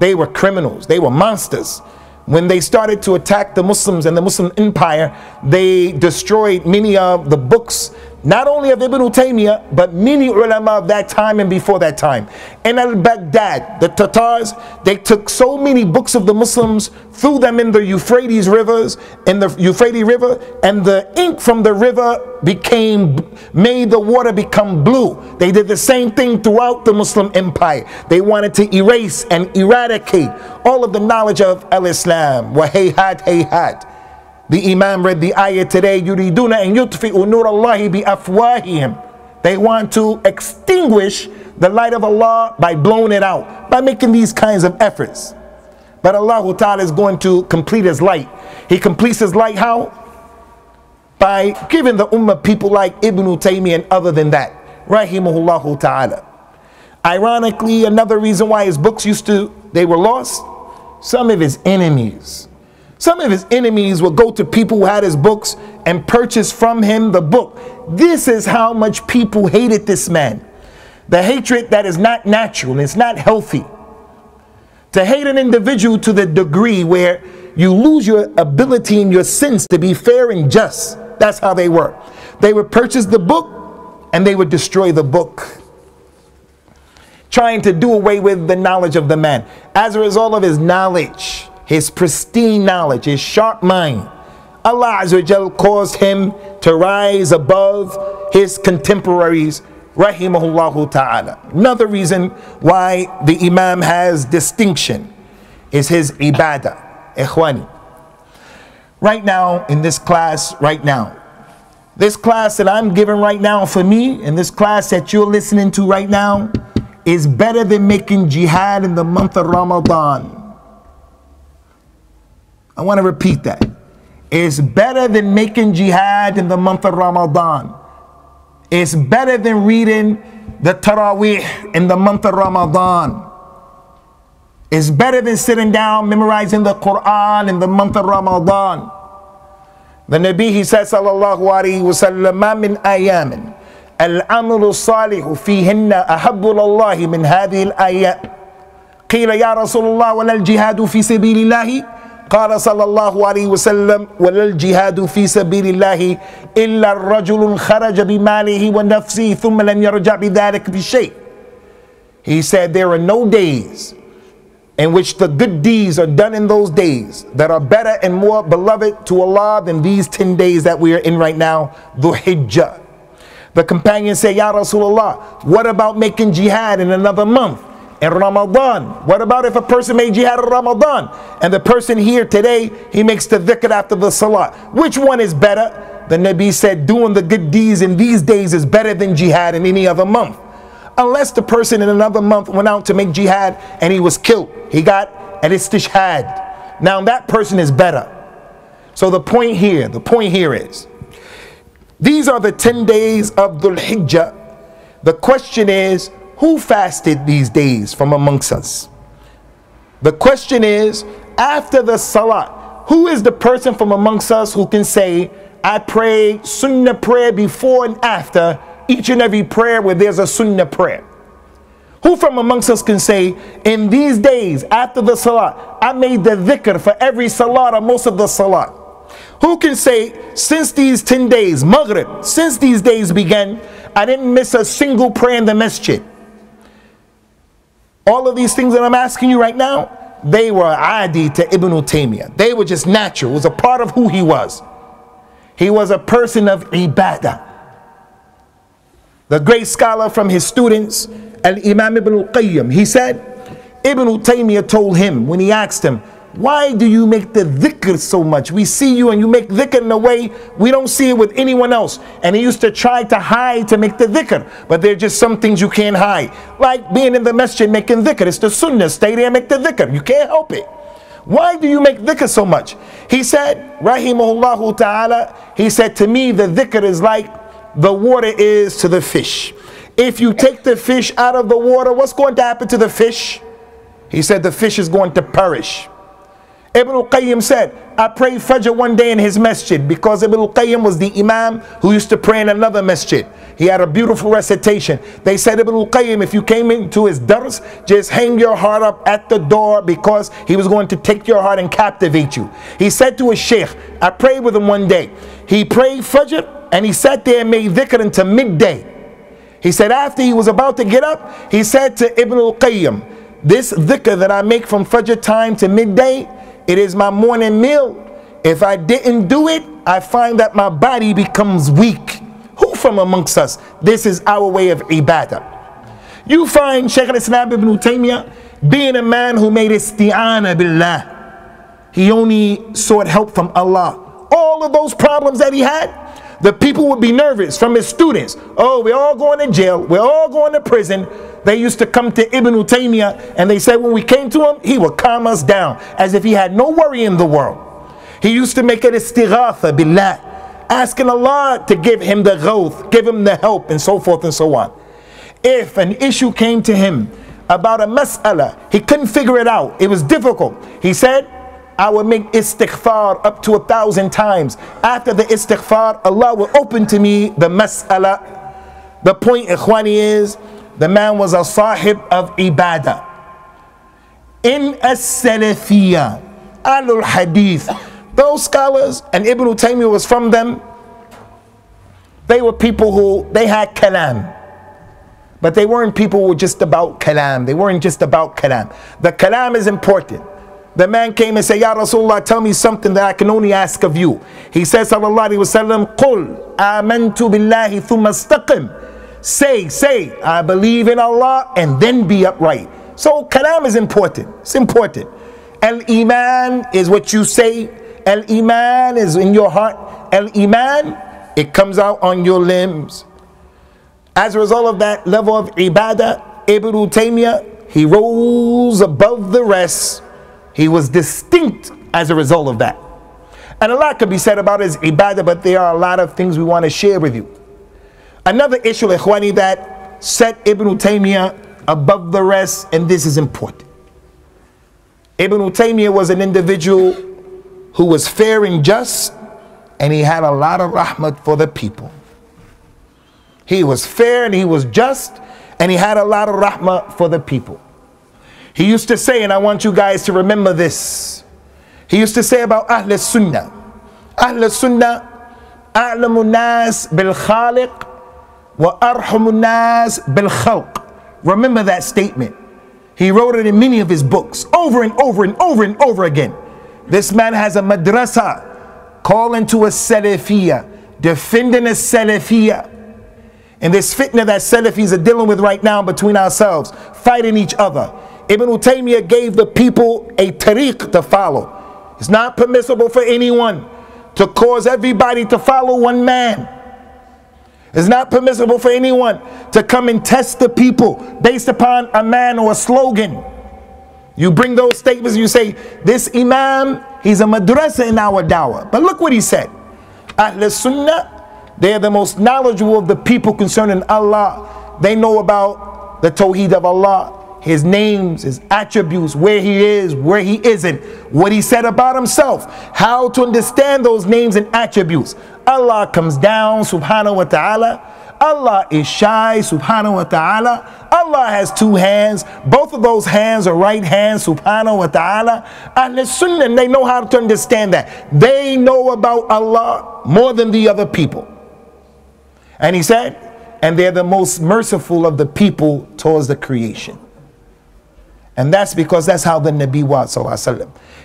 they were criminals, they were monsters. When they started to attack the Muslims and the Muslim empire, they destroyed many of the books not only of Ibn Taymiyyah, but many ulama of that time and before that time. And al-Baghdad, the Tatars, they took so many books of the Muslims, threw them in the Euphrates rivers, in the Euphrates river, and the ink from the river became, made the water become blue. They did the same thing throughout the Muslim empire. They wanted to erase and eradicate all of the knowledge of al-Islam. Wa hayhat hayhat. The Imam read the ayah today, يُرِيدُونَ أَن يُطْفِئُوا نُورَ اللَّهِ بِأَفْوَاهِهِمْ They want to extinguish the light of Allah by blowing it out, by making these kinds of efforts. But Allah Ta'ala is going to complete His light. He completes His light how? By giving the Ummah people like Ibn Taymiyyah and other than that. Rahimahullah Ta'ala. Ironically, another reason why his books used to, they were lost, some of his enemies some of his enemies would go to people who had his books and purchase from him the book. This is how much people hated this man. The hatred that is not natural and it's not healthy. To hate an individual to the degree where you lose your ability and your sense to be fair and just. That's how they were. They would purchase the book and they would destroy the book. Trying to do away with the knowledge of the man. As a result of his knowledge, his pristine knowledge, his sharp mind, Allah Azza caused him to rise above his contemporaries, rahimahullah ta'ala. Another reason why the Imam has distinction is his ibadah, ikhwani. Right now, in this class, right now, this class that I'm giving right now for me, and this class that you're listening to right now, is better than making jihad in the month of Ramadan. I want to repeat that. It's better than making jihad in the month of Ramadan. It's better than reading the Taraweeh in the month of Ramadan. It's better than sitting down memorizing the Quran in the month of Ramadan. The Nabi, he says, sallallahu alayhi wa sallam, ما من أيام العمل الصالح فيهن أحب الله من هذه الآيات قيل يا رسول الله ولا الجهاد في سبيل الله قال صلى الله عليه وسلم ولا الجهاد في سبيل الله إلا الرجل خرج بماله ونفسه ثم لم يرجع بذلك بشيء He said there are no days in which the good deeds are done in those days that are better and more beloved to Allah than these 10 days that we are in right now, the Hijjah. The companion said, Ya Rasulullah, what about making jihad in another month? In Ramadan. What about if a person made jihad in Ramadan and the person here today, he makes the dhikr after the salah? Which one is better? The Nabi said doing the good deeds in these days is better than jihad in any other month. Unless the person in another month went out to make jihad and he was killed. He got an istishhad. Now that person is better. So the point here, the point here is, These are the 10 days of Dhul Hijjah. The question is, who fasted these days from amongst us? The question is, after the salat, who is the person from amongst us who can say, I pray Sunnah prayer before and after each and every prayer where there's a Sunnah prayer? Who from amongst us can say, in these days after the salat, I made the dhikr for every salat or most of the salat? Who can say, since these 10 days, Maghrib, since these days began, I didn't miss a single prayer in the masjid? All of these things that I'm asking you right now, they were adi to Ibn Taymiyyah. They were just natural. It was a part of who he was. He was a person of ibadah. The great scholar from his students, Al-Imam Ibn al-Qayyim, he said, Ibn Taymiyyah told him when he asked him, why do you make the dhikr so much? We see you and you make dhikr in a way we don't see it with anyone else. And he used to try to hide to make the dhikr. But there are just some things you can't hide. Like being in the masjid making dhikr. It's the sunnah. Stay there and make the dhikr. You can't help it. Why do you make dhikr so much? He said, Rahimahullah ta'ala, he said to me, the dhikr is like the water is to the fish. If you take the fish out of the water, what's going to happen to the fish? He said the fish is going to perish. Ibn al-Qayyim said, I prayed Fajr one day in his masjid because Ibn al-Qayyim was the imam who used to pray in another masjid. He had a beautiful recitation. They said, Ibn al-Qayyim, if you came into his dars, just hang your heart up at the door because he was going to take your heart and captivate you. He said to his sheikh, I prayed with him one day. He prayed Fajr and he sat there and made dhikr until midday. He said after he was about to get up, he said to Ibn al-Qayyim, this dhikr that I make from Fajr time to midday, it is my morning meal. If I didn't do it, I find that my body becomes weak. Who from amongst us? This is our way of ibadah. You find Shaykh al-Islam ibn Taymiyyah being a man who made isti'ana billah. He only sought help from Allah. All of those problems that he had, the people would be nervous from his students. Oh, we're all going to jail. We're all going to prison. They used to come to Ibn Taymiyyah and they said when we came to him, he would calm us down as if he had no worry in the world. He used to make it istighatha billah, asking Allah to give him the growth, give him the help, and so forth and so on. If an issue came to him about a mas'ala, he couldn't figure it out, it was difficult. He said, I will make istighfar up to a thousand times. After the istighfar, Allah will open to me the mas'ala. The point, ikhwani, is the man was a sahib of ibadah. In as-salafiyah, ahlul hadith, those scholars, and Ibn Taymiyyah was from them, they were people who, they had kalam. But they weren't people who were just about kalam. They weren't just about kalam. The kalam is important. The man came and said, Ya Rasulullah, tell me something that I can only ask of you. He says, Sallallahu Alaihi Wasallam, Qul amantu billahi thumma. Say, say, I believe in Allah and then be upright. So kalam is important. It's important. Al iman is what you say. Al iman is in your heart. Al iman, it comes out on your limbs. As a result of that level of ibadah, Ibn Taymiyyah, he rose above the rest. He was distinct as a result of that. And a lot could be said about his ibadah, but there are a lot of things we want to share with you. Another issue, Ikhwani, that set Ibn Taymiyyah above the rest, and this is important. Ibn Taymiyyah was an individual who was fair and just, and he had a lot of rahmat for the people. He was fair and he was just, and he had a lot of rahmah for the people. He used to say, and I want you guys to remember this. He used to say about Ahl Sunnah. Ahl Sunnah, أعلم الناس بالخالق وَأَرْحُمُ النَّاسِ بِالْخَلْقِ Remember that statement. He wrote it in many of his books over and over and over and over again. This man has a madrasa calling to a salafiyah, defending a salafiyah. And this fitna that salafis are dealing with right now between ourselves, fighting each other. Ibn Taymiyyah gave the people a tariq to follow. It's not permissible for anyone to cause everybody to follow one man. It's not permissible for anyone to come and test the people based upon a man or a slogan. You bring those statements, you say, this Imam, he's a madrasa in our dawah. But look what he said. Ahl Sunnah, They are the most knowledgeable of the people concerning Allah. They know about the Tawheed of Allah, His names, His attributes, where He is, where He isn't, what He said about Himself, how to understand those names and attributes. Allah comes down, subhanahu wa ta'ala. Allah is shy, subhanahu wa ta'ala. Allah has two hands. Both of those hands are right hands, subhanahu wa ta'ala. And the sunnah, they know how to understand that. They know about Allah more than the other people. And he said, and they're the most merciful of the people towards the creation. And that's because that's how the Nabi was.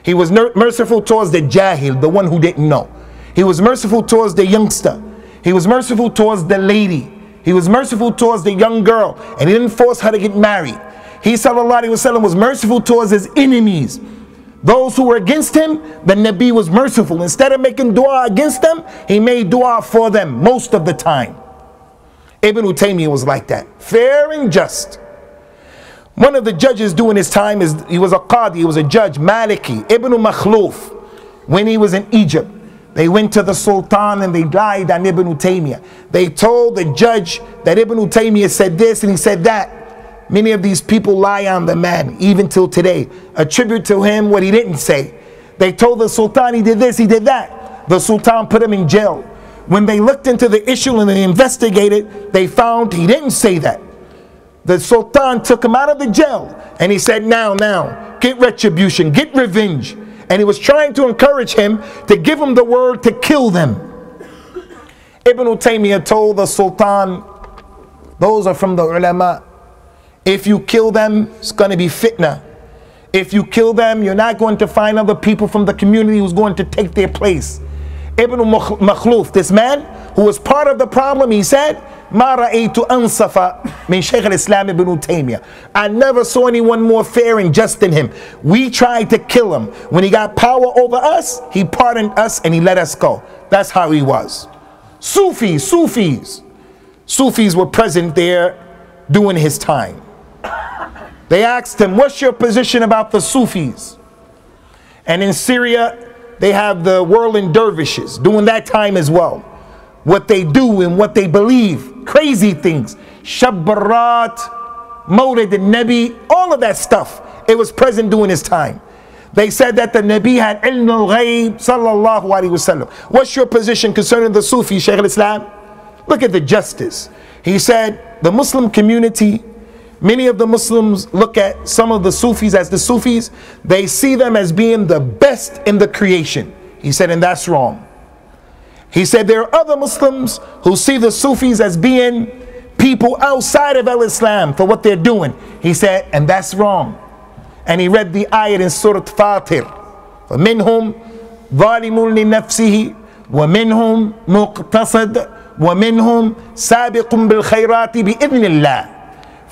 He was merciful towards the Jahil, the one who didn't know. He was merciful towards the youngster. He was merciful towards the lady. He was merciful towards the young girl. And he didn't force her to get married. He وسلم, was merciful towards his enemies. Those who were against him, the Nabi was merciful. Instead of making dua against them, he made dua for them most of the time. Ibn Taymiyyah was like that. Fair and just. One of the judges during his time is he was a qadi, he was a judge, Maliki, Ibn Makhluf, when he was in Egypt. They went to the Sultan and they lied on Ibn Taymiyyah. They told the judge that Ibn Taymiyyah said this and he said that. Many of these people lie on the man, even till today. Attribute to him what he didn't say. They told the Sultan he did this, he did that. The Sultan put him in jail. When they looked into the issue and they investigated, they found he didn't say that. The Sultan took him out of the jail and he said, Now, now, get retribution, get revenge. And he was trying to encourage him to give him the word to kill them. Ibn Taymiyyah told the Sultan, Those are from the ulama. If you kill them, it's going to be fitna. If you kill them, you're not going to find other people from the community who's going to take their place. Ibn Makhluf, this man who was part of the problem, he said, ما رأيت أنصف من شيخ الإسلام ابن تيمية I never saw anyone more fair and just than him. We tried to kill him. When he got power over us, he pardoned us and he let us go. That's how he was. Sufis, Sufis. Sufis were present there during his time. They asked him, What's your position about the Sufis? And in Syria, they have the whirling dervishes during that time as well. What they do and what they believe, crazy things. Shabbarat, Mawlid al-Nabi, all of that stuff. It was present during his time. They said that the Nabi had ilm al-ghayb, sallallahu alayhi wasallam. What's your position concerning the Sufi, Shaykh al-Islam? Look at the justice. He said, the Muslim community Many of the Muslims look at some of the Sufis as the Sufis. They see them as being the best in the creation. He said, and that's wrong. He said there are other Muslims who see the Sufis as being people outside of Al-Islam for what they're doing. He said, and that's wrong. And he read the ayat in Surah Fatir. فَمِنْهُمْ ظَالِمٌ لِنَفْسِهِ وَمِنْهُمْ مُقْتَصَدٌ وَمِنْهُمْ سَابِقٌ بِالْخَيْرَاتِ بِإِذْنِ اللَّهِ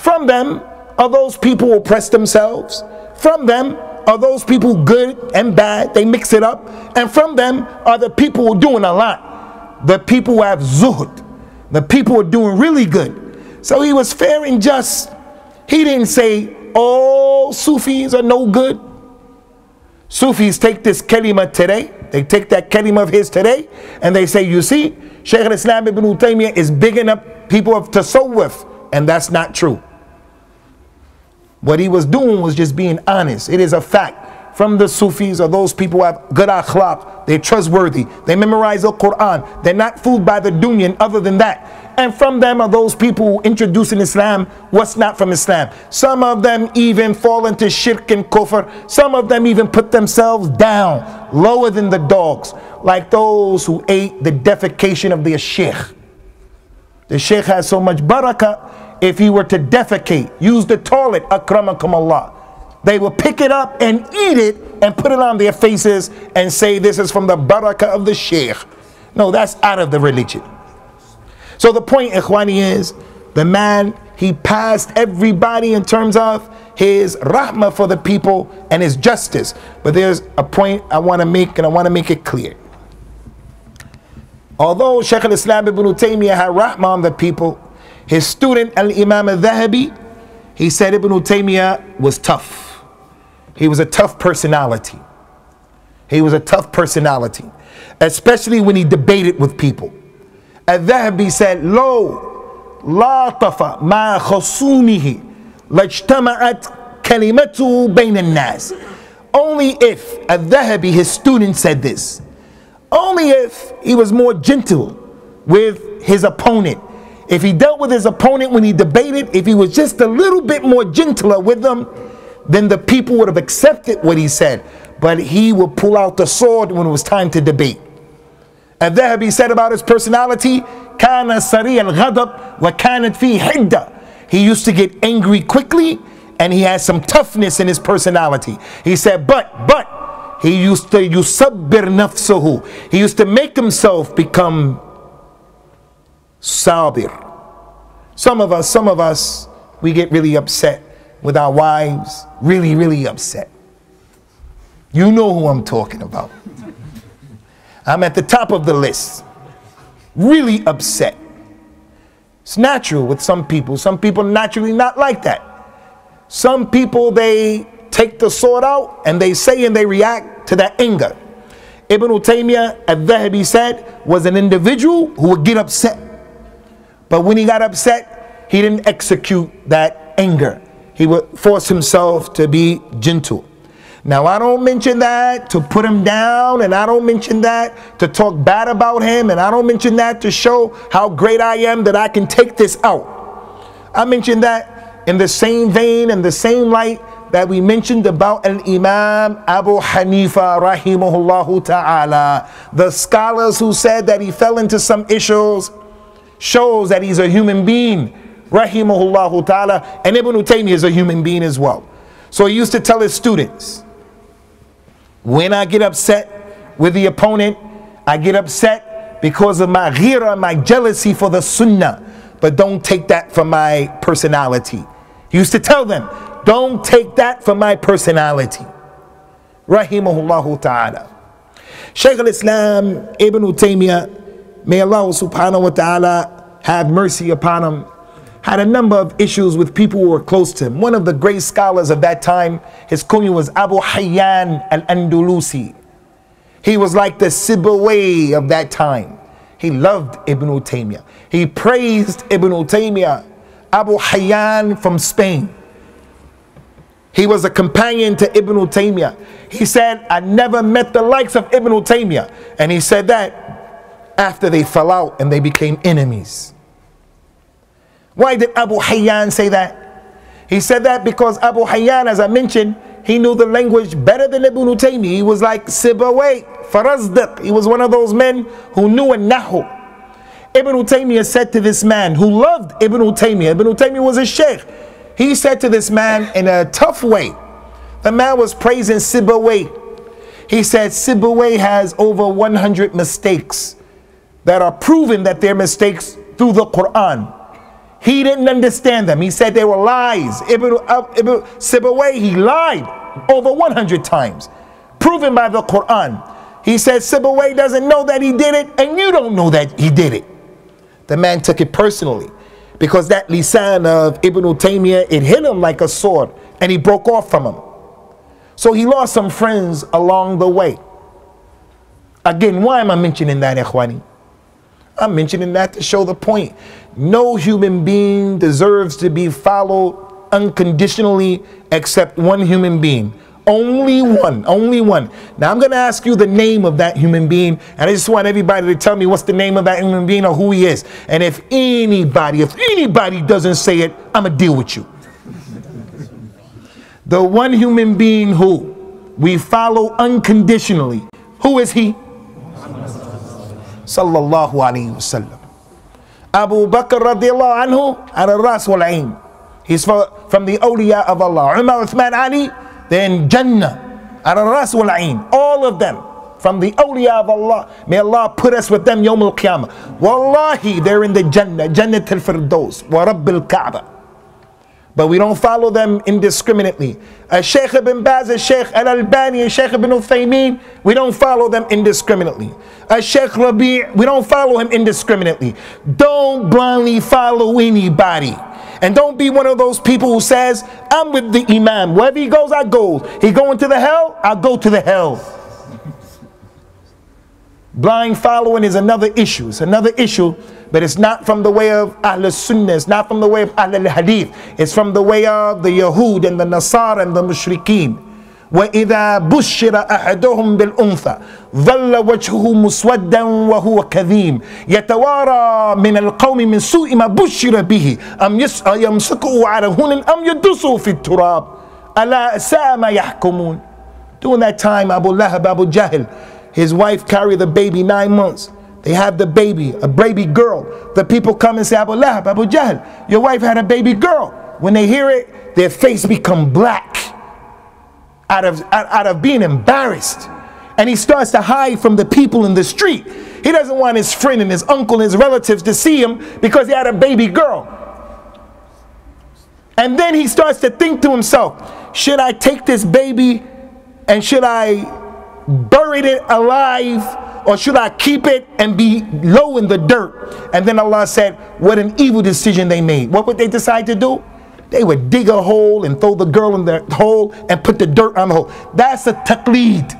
from them are those people who oppress themselves. From them are those people good and bad. They mix it up. And from them are the people who are doing a lot. The people who have zuhud. The people who are doing really good. So he was fair and just. He didn't say all Sufis are no good. Sufis take this kalima today. They take that kalima of his today and they say, you see, Shaykh al-Islam ibn Taymiyyah is bigging up people of Tasawwuf. And that's not true. What he was doing was just being honest. It is a fact. From the Sufis or those people who have good akhlaq, they're trustworthy. They memorize the Quran. They're not fooled by the dunya other than that. And from them are those people who introduce in Islam what's not from Islam. Some of them even fall into shirk and kufr. Some of them even put themselves down, lower than the dogs, like those who ate the defecation of the sheikh. The sheikh has so much barakah if he were to defecate, use the toilet, akramakum Allah, they will pick it up and eat it and put it on their faces and say this is from the barakah of the sheikh. No, that's out of the religion. So the point, Ikhwani, is the man, he passed everybody in terms of his rahmah for the people and his justice. But there's a point I want to make and I want to make it clear. Although Shaykh al-Islam ibn Taymiyyah had rahmah on the people, his student, Al Imam al Dhahabi, he said Ibn Taymiyyah was tough. He was a tough personality. He was a tough personality, especially when he debated with people. Al-Dhahabi said, Lo, latafa ma khasumihi, lajtama'at kalimatu bain nas Only if, Al-Dhahabi, his student said this, only if he was more gentle with his opponent If he dealt with his opponent when he debated, if he was just a little bit more gentler with them, then the people would have accepted what he said. But he would pull out the sword when it was time to debate. الذهبي said about his personality كان سريع الغضب وكانت فيه حدة he used to get angry quickly and he had some toughness in his personality he said but but he used to يصبر نفسه he used to make himself become sabir some of us some of us we get really upset with our wives really really upset you know who I'm talking about I'm at the top of the list. Really upset. It's natural with some people. Some people naturally not like that. Some people, they take the sword out and they say and they react to that anger. Ibn Taymiyyah al-Dhahabi said was an individual who would get upset. But when he got upset, he didn't execute that anger. He would force himself to be gentle. Now, I don't mention that to put him down, and I don't mention that to talk bad about him, and I don't mention that to show how great I am that I can take this out. I mention that in the same vein and the same light that we mentioned about an Imam Abu Hanifa rahimahullah ta'ala. The scholars who said that he fell into some issues shows that he's a human being rahimahullah ta'ala and Ibn Taymiyyah is a human being as well. So he used to tell his students, when I get upset with the opponent, I get upset because of my ghira, my jealousy for the sunnah. But don't take that from my personality. He used to tell them, don't take that from my personality. Rahimahullah ta'ala. Shaykh al-Islam Ibn Taymiyyah, may Allah subhanahu wa ta'ala have mercy upon him had a number of issues with people who were close to him. One of the great scholars of that time, his kunya was Abu Hayyan al-Andalusi. He was like the Sibawayh of that time. He loved Ibn Taymiyyah. He praised Ibn Taymiyyah. Abu Hayyan from Spain. He was a companion to Ibn Taymiyyah. He said, I never met the likes of Ibn Taymiyyah. And he said that after they fell out and they became enemies. Why did Abu Hayyan say that? He said that because Abu Hayyan, as I mentioned, he knew the language better than Ibn Taymiyyah. He was like Sibawayh, Farazdak. He was one of those men who knew a Nahu. Ibn Taymiyyah said to this man who loved Ibn Taymiyyah, Ibn Taymiyyah was a sheikh. He said to this man in a tough way, the man was praising Sibawayh. He said Sibawayh has over 100 mistakes that are proven that they're mistakes through the Quran. He didn't understand them. He said they were lies. Ibn, uh, Ibn Sibawayh, he lied over 100 times, proven by the Quran. He said Sibawayh doesn't know that he did it, and you don't know that he did it. The man took it personally because that lisan of Ibn Taymiyyah, it hit him like a sword, and he broke off from him. So he lost some friends along the way. Again, why am I mentioning that, Ikhwani? I'm mentioning that to show the point. No human being deserves to be followed unconditionally except one human being. Only one, only one. Now I'm going to ask you the name of that human being, and I just want everybody to tell me what's the name of that human being or who he is. And if anybody, if anybody doesn't say it, I'm going to deal with you. the one human being who we follow unconditionally, who is he? Sallallahu alayhi wasallam. Abu Bakr radiallahu anhu al ras wal ain. He's from the awliya of Allah. Umar, Uthman, Ali, they're in Jannah. Al ras wal ain. All of them from the awliya of Allah. May Allah put us with them yawm al-qiyamah. Wallahi, they're in the Jannah. Jannah al-Firdaus. Wa Rabbil Kaaba but we don't follow them indiscriminately. A Sheikh ibn Baz, a Sheikh Al Albani, a uh, Sheikh ibn Uthaymeen, we don't follow them indiscriminately. A Sheikh Rabi, we don't follow him indiscriminately. Don't blindly follow anybody. And don't be one of those people who says, I'm with the Imam. Wherever he goes, I go. He going to the hell, I'll go to the hell. Blind following is another issue. It's another issue but it's not from the way of Ahl Sunnah, it's not from the way of Ahl Hadith, it's from the way of the Yahud and the Nasara and the Mushrikeen. وإذا بشر أحدهم بالأنثى ظل وجهه مسودا وهو كذيم يتوارى من القوم من سوء ما بشر به أم يمسكه على هون أم يدسه في التراب ألا ساء ما يحكمون During that time, Abu Lahab, Abu Jahl, his wife carried the baby nine months. They have the baby, a baby girl. The people come and say, Abu Lahab, Abu Jahl, your wife had a baby girl. When they hear it, their face become black out of, out of being embarrassed. And he starts to hide from the people in the street. He doesn't want his friend and his uncle and his relatives to see him because he had a baby girl. And then he starts to think to himself, should I take this baby and should I bury it alive or should I keep it and be low in the dirt? And then Allah said, what an evil decision they made. What would they decide to do? They would dig a hole and throw the girl in the hole and put the dirt on the hole. That's a taqleed.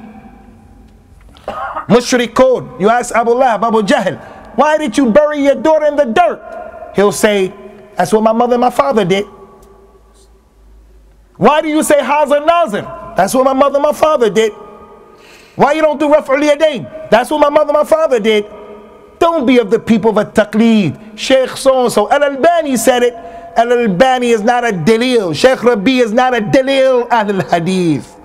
Mushrikun. You ask Abu Lahab, Abu Jahl, why did you bury your daughter in the dirt? He'll say, that's what my mother and my father did. Why do you say Hazir Nazir? That's what my mother and my father did. Why you don't do Raf'ul Yadain? That's what my mother my father did. Don't be of the people of taqleed. Sheikh so-and-so. Al-Albani said it. Al-Albani is not a dalil. Sheikh Rabi is not a dalil al-hadith.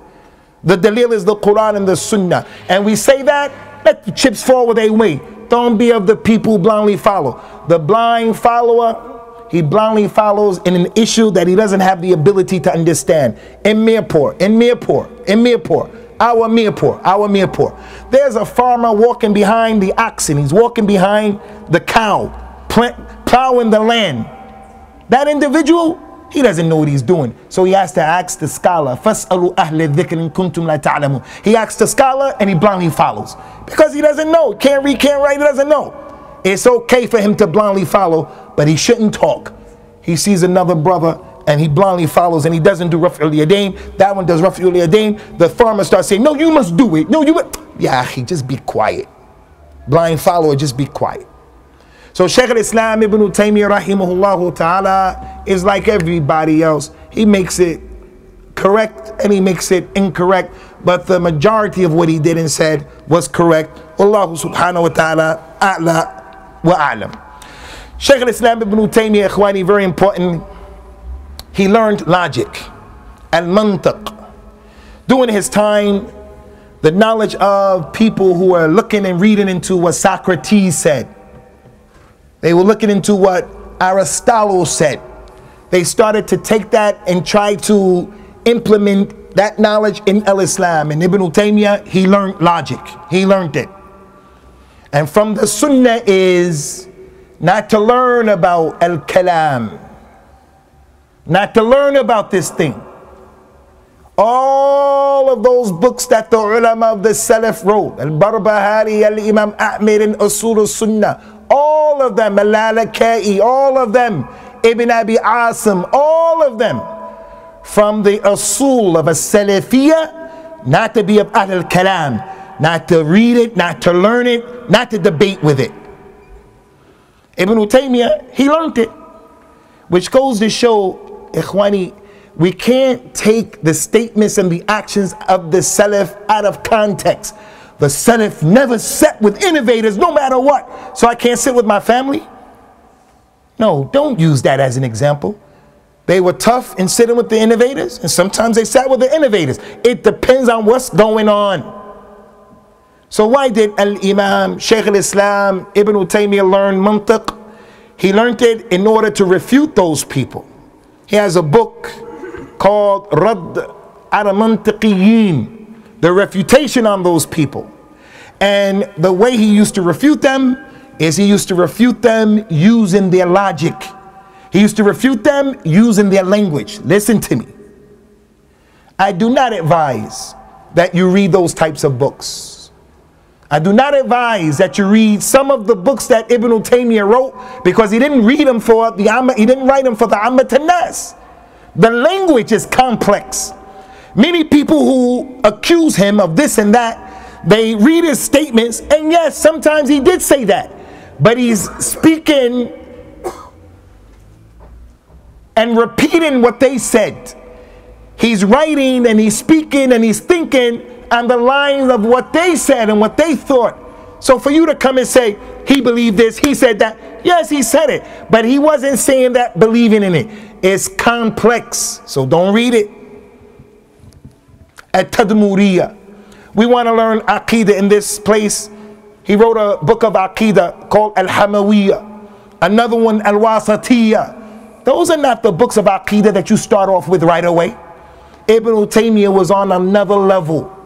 The dalil is the Quran and the Sunnah. And we say that, let the chips fall where they may. Don't be of the people who blindly follow. The blind follower, he blindly follows in an issue that he doesn't have the ability to understand. In Mirpur, in Mirpur, in Mirpur, our Mirpur, our Mirpur. There's a farmer walking behind the oxen. He's walking behind the cow, plowing the land. That individual, he doesn't know what he's doing. So he has to ask the scholar. He asks the scholar and he blindly follows. Because he doesn't know. Can't read, can't write, he doesn't know. It's okay for him to blindly follow, but he shouldn't talk. He sees another brother and he blindly follows and he doesn't do Raf'ul Yadain. That one does Raf'ul Yadain. The farmer starts saying, no, you must do it. No, you must. Yeah, he just be quiet. Blind follower, just be quiet. So Shaykh al-Islam Ibn Taymiyyah rahimahullah ta'ala is like everybody else. He makes it correct and he makes it incorrect. But the majority of what he did and said was correct. Allah subhanahu wa ta'ala a'la wa a'lam. Shaykh al-Islam Ibn Taymiyyah, very important. He learned logic and mantiq. During his time, the knowledge of people who are looking and reading into what Socrates said they were looking into what Aristotle said. They started to take that and try to implement that knowledge in Al Islam. And Ibn Taymiyyah, he learned logic, he learned it. And from the Sunnah is not to learn about Al Kalam, not to learn about this thing. All of those books that the ulama of the Salaf wrote, Al Barbahari, Al Imam Ahmed, and Usul al Sunnah, all of them, Al-Lalaka'i, all of them, Ibn Abi Asim, all of them, from the asul of a Salafiyah, not to be of al-Kalam, not to read it, not to learn it, not to debate with it. Ibn Taymiyyah, he learned it, which goes to show, Ikhwani, we can't take the statements and the actions of the Salaf out of context. The Salaf never sat with innovators no matter what. So I can't sit with my family? No, don't use that as an example. They were tough in sitting with the innovators, and sometimes they sat with the innovators. It depends on what's going on. So why did Al-Imam, Shaykh al-Islam, Ibn Taymiyyah learn mantiq? He learned it in order to refute those people. He has a book called Radd al-Mantiqiyin, the refutation on those people. And the way he used to refute them is he used to refute them using their logic. He used to refute them using their language. Listen to me. I do not advise that you read those types of books. I do not advise that you read some of the books that Ibn Taymiyyah wrote because he didn't read them for the he didn't write them for the Ammatanas. The language is complex. Many people who accuse him of this and that, they read his statements, and yes, sometimes he did say that. but he's speaking and repeating what they said. He's writing and he's speaking and he's thinking on the lines of what they said and what they thought. So for you to come and say, he believed this, he said that, yes, he said it, but he wasn't saying that believing in it. It's complex, so don't read it. At Tadmuriya, we want to learn Aqidah in this place. He wrote a book of Aqidah called Al Hamawiyah, another one Al Wasatiyah. Those are not the books of Aqidah that you start off with right away. Ibn Taymiyyah was on another level.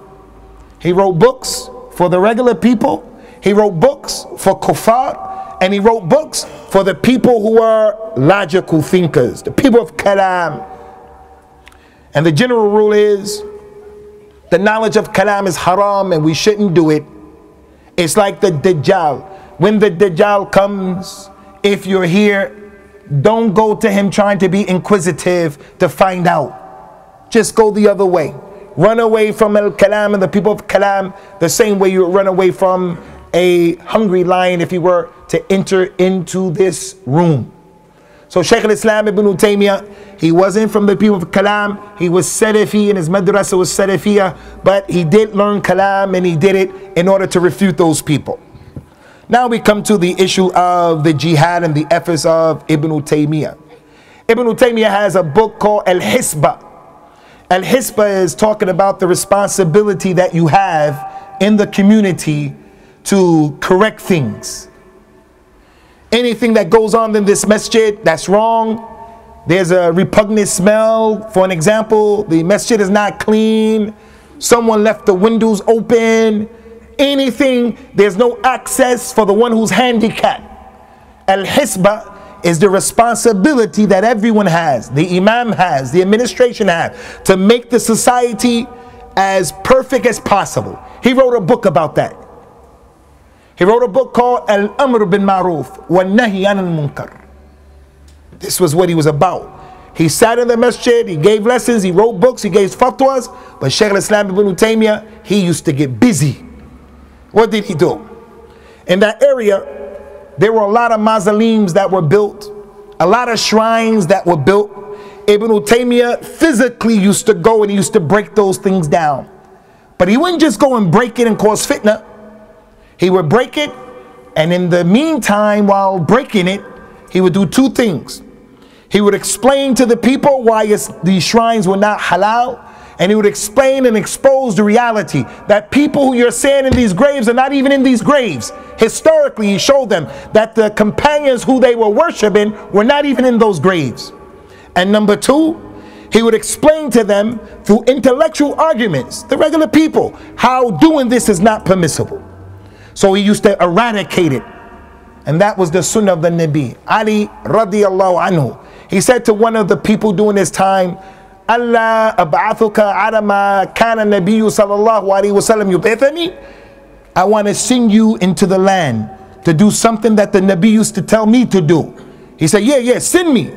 He wrote books for the regular people, he wrote books for kuffar, and he wrote books for the people who are logical thinkers, the people of kalam. And the general rule is the knowledge of kalam is haram and we shouldn't do it. It's like the Dajjal. When the Dajjal comes, if you're here, don't go to him trying to be inquisitive to find out just go the other way. Run away from Al Kalam and the people of Kalam the same way you would run away from a hungry lion if you were to enter into this room. So Shaykh al-Islam ibn Taymiyyah, he wasn't from the people of Kalam. He was Salafi and his madrasa was Salafiyah. But he did learn Kalam and he did it in order to refute those people. Now we come to the issue of the jihad and the efforts of Ibn Taymiyyah. Ibn Taymiyyah has a book called Al-Hisbah. Al Hisbah is talking about the responsibility that you have in the community to correct things. Anything that goes on in this masjid that's wrong, there's a repugnant smell. For an example, the masjid is not clean, someone left the windows open, anything, there's no access for the one who's handicapped. Al Hisbah is the responsibility that everyone has, the imam has, the administration has, to make the society as perfect as possible. He wrote a book about that. He wrote a book called Al Amr bin Maruf wa Nahi al Munkar. This was what he was about. He sat in the masjid, he gave lessons, he wrote books, he gave fatwas, but Shaykh al-Islam ibn Taymiyyah, he used to get busy. What did he do? In that area, there were a lot of mausoleums that were built, a lot of shrines that were built. Ibn Taymiyyah physically used to go and he used to break those things down. But he wouldn't just go and break it and cause fitna. He would break it, and in the meantime, while breaking it, he would do two things. He would explain to the people why these shrines were not halal, and he would explain and expose the reality that people who you're saying in these graves are not even in these graves. Historically, he showed them that the companions who they were worshiping were not even in those graves. And number two, he would explain to them through intellectual arguments, the regular people, how doing this is not permissible. So he used to eradicate it. And that was the sunnah of the Nabi. Ali radiallahu anhu. He said to one of the people during his time, Allah ab'athuka ala ma kana nabiyyu sallallahu alayhi yub'ithani. I want to send you into the land to do something that the Nabi used to tell me to do. He said, yeah, yeah, send me.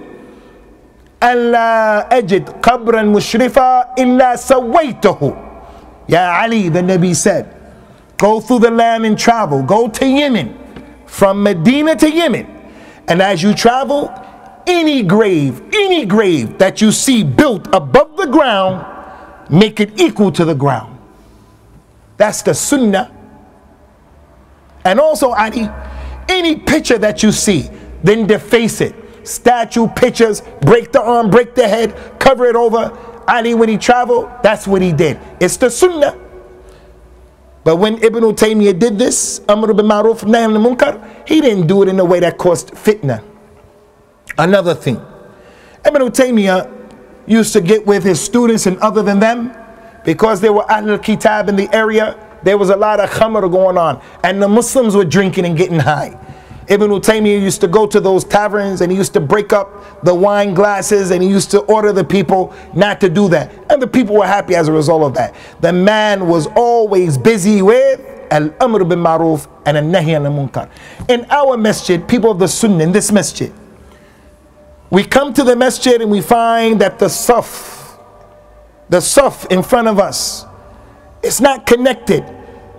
Allah ajid qabran mushrifa illa sawaituhu. Ya Ali, the Nabi said, go through the land and travel. Go to Yemen, from Medina to Yemen. And as you travel, any grave, any grave that you see built above the ground, make it equal to the ground. That's the sunnah. And also, Adi, any picture that you see, then deface it. Statue, pictures, break the arm, break the head, cover it over. Ali, when he traveled, that's what he did. It's the sunnah. But when Ibn Taymiyyah did this, Amr bin Maruf, Nahm Munkar, he didn't do it in a way that caused fitna. Another thing, Ibn Taymiyyah used to get with his students and other than them, because there were Ahlul Kitab in the area, there was a lot of khamr going on. And the Muslims were drinking and getting high. Ibn Taymiyyah used to go to those taverns and he used to break up the wine glasses and he used to order the people not to do that. And the people were happy as a result of that. The man was always busy with Al-Amr bin Maruf and Al-Nahi al-Munkar. In our masjid, people of the Sunnah, in this masjid, we come to the masjid and we find that the saf, the saf in front of us, it's not connected.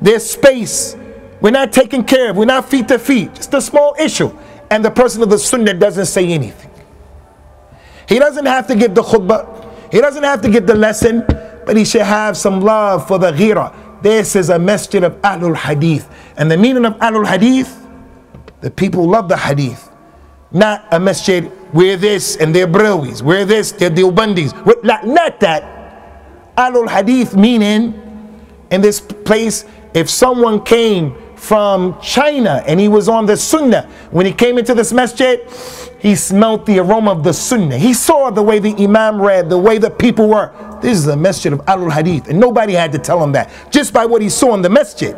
There's space We're not taken care of. We're not feet to feet. Just a small issue. And the person of the sunnah doesn't say anything. He doesn't have to give the khutbah. He doesn't have to give the lesson, but he should have some love for the ghira. This is a masjid of Ahlul Hadith. And the meaning of Ahlul Hadith, the people love the Hadith. Not a masjid, we're this and they're Barelvis, we're this, they're Deobandis. Not, not that. Ahlul Hadith meaning, in this place, if someone came from China and he was on the Sunnah, when he came into this masjid, he smelt the aroma of the Sunnah. He saw the way the Imam read, the way the people were. This is a masjid of Ahlul Hadith, and nobody had to tell him that just by what he saw in the masjid.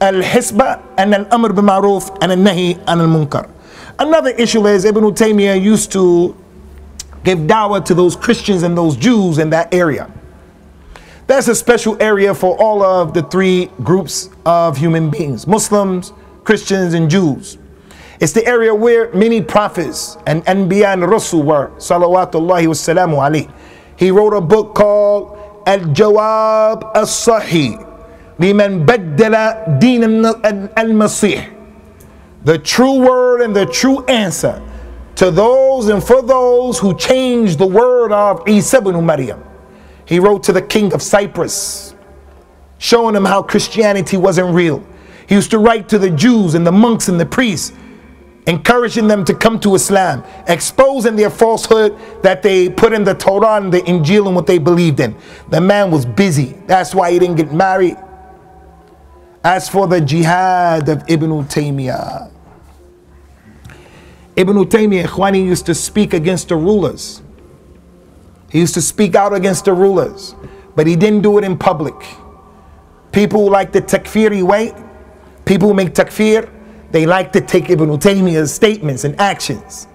Al Hisba and Al Amr bil Ma'ruf and Al Nahi and Al Munkar. Another issue is Ibn Taymiyyah used to give dawah to those Christians and those Jews in that area. That's a special area for all of the three groups of human beings Muslims, Christians, and Jews. It's the area where many prophets and Anbiya and Rasul were, salawatullahi wassalamu alayhi. He wrote a book called Al Jawab Al Sahih baddala din al Masih. The true word and the true answer to those and for those who changed the word of Isa Maryam. He wrote to the king of Cyprus, showing him how Christianity wasn't real. He used to write to the Jews and the monks and the priests, encouraging them to come to Islam, exposing their falsehood that they put in the Torah and the Injil and what they believed in. The man was busy. That's why he didn't get married. As for the jihad of Ibn Taymiyyah, Ibn Taymiyyah, Ikhwani used to speak against the rulers. He used to speak out against the rulers, but he didn't do it in public. People like the takfiri way, people who make takfir, they like to take Ibn Taymiyyah's statements and actions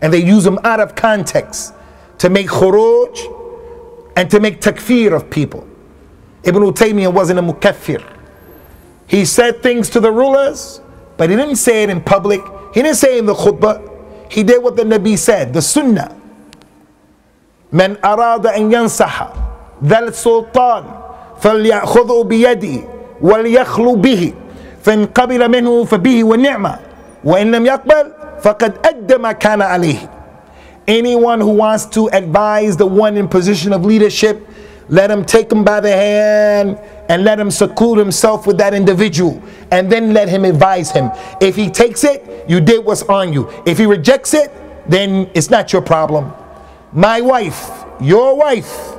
and they use them out of context to make khuruj and to make takfir of people. Ibn Taymiyyah wasn't a mukaffir. He said things to the rulers, but he didn't say it in public. He didn't say it in the khutbah. He did what the Nabi said, the sunnah. من أراد أن ينصح ذا السلطان فليأخذه بيدي وليخلو به فإن قبل منه فبه والنعمة وإن لم يقبل فقد أدى ما كان عليه Anyone who wants to advise the one in position of leadership, let him take him by the hand and let him seclude himself with that individual and then let him advise him. If he takes it, you did what's on you. If he rejects it, then it's not your problem my wife, your wife,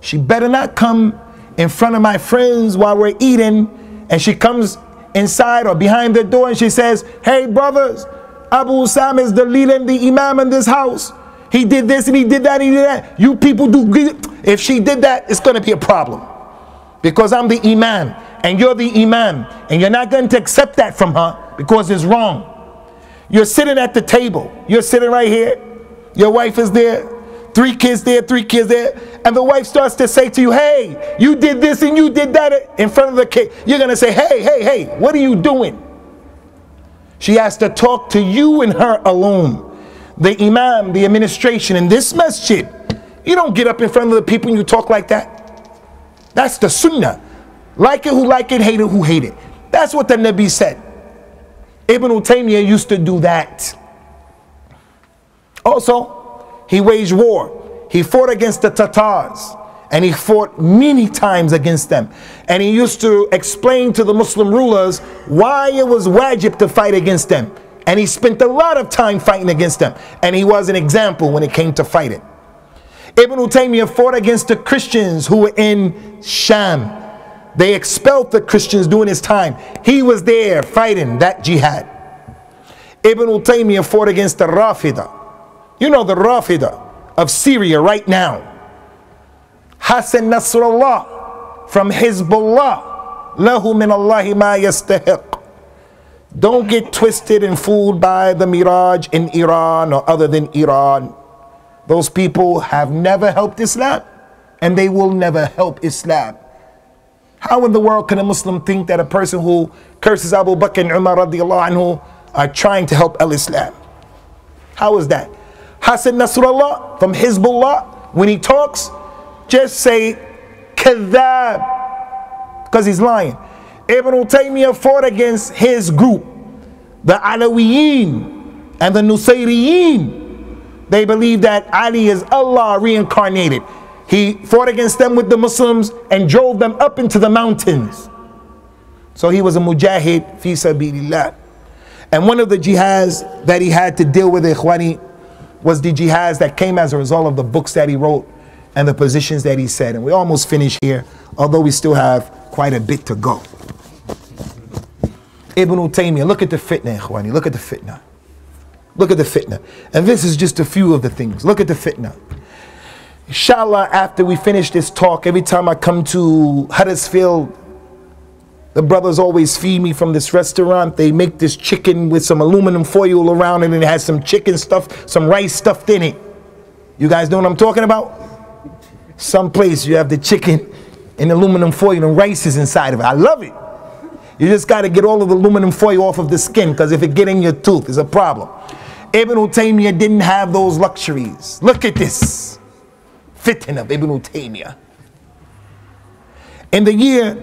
she better not come in front of my friends while we're eating and she comes inside or behind the door and she says, Hey brothers, Abu Sam is the leader and the imam in this house. He did this and he did that and he did that. You people do good. If she did that, it's going to be a problem. Because I'm the imam and you're the imam and you're not going to accept that from her because it's wrong. You're sitting at the table. You're sitting right here. Your wife is there, three kids there, three kids there, and the wife starts to say to you, Hey, you did this and you did that in front of the kid. You're going to say, Hey, hey, hey, what are you doing? She has to talk to you and her alone. The imam, the administration in this masjid, you don't get up in front of the people and you talk like that. That's the sunnah. Like it who like it, hate it who hate it. That's what the Nabi said. Ibn Taymiyyah used to do that. Also, he waged war. He fought against the Tatars and he fought many times against them. And he used to explain to the Muslim rulers why it was wajib to fight against them. And he spent a lot of time fighting against them. And he was an example when it came to fighting. Ibn Taymiyyah fought against the Christians who were in Sham. They expelled the Christians during his time. He was there fighting that jihad. Ibn Taymiyyah fought against the Rafida. You know the Rafida of Syria right now. Hassan Nasrallah from Hezbollah. Lahu min Allahi ma yastahiq. Don't get twisted and fooled by the mirage in Iran or other than Iran. Those people have never helped Islam and they will never help Islam. How in the world can a Muslim think that a person who curses Abu Bakr and Umar radiallahu anhu are trying to help al-Islam? How is that? Hassan Nasrallah from Hezbollah, when he talks, just say kadhab because he's lying. Ibn Taymiyyah fought against his group, the Alawiyin and the Nusayriyin. They believe that Ali is Allah reincarnated. He fought against them with the Muslims and drove them up into the mountains. So he was a mujahid fi sabilillah. And one of the jihads that he had to deal with, Ikhwani, was the jihads that came as a result of the books that he wrote and the positions that he said. And we almost finished here, although we still have quite a bit to go. Ibn Taymiyyah, look at the fitna, Ikhwani, look at the fitna. Look at the fitna. And this is just a few of the things. Look at the fitna. Inshallah, after we finish this talk, every time I come to Huddersfield, the brothers always feed me from this restaurant. They make this chicken with some aluminum foil around it and it has some chicken stuff, some rice stuffed in it. You guys know what I'm talking about? Some place you have the chicken in aluminum foil and rice is inside of it. I love it. You just got to get all of the aluminum foil off of the skin because if it get in your tooth, it's a problem. Ibn Taymiyyah didn't have those luxuries. Look at this. Fitting of Ibn Taymiyyah. In the year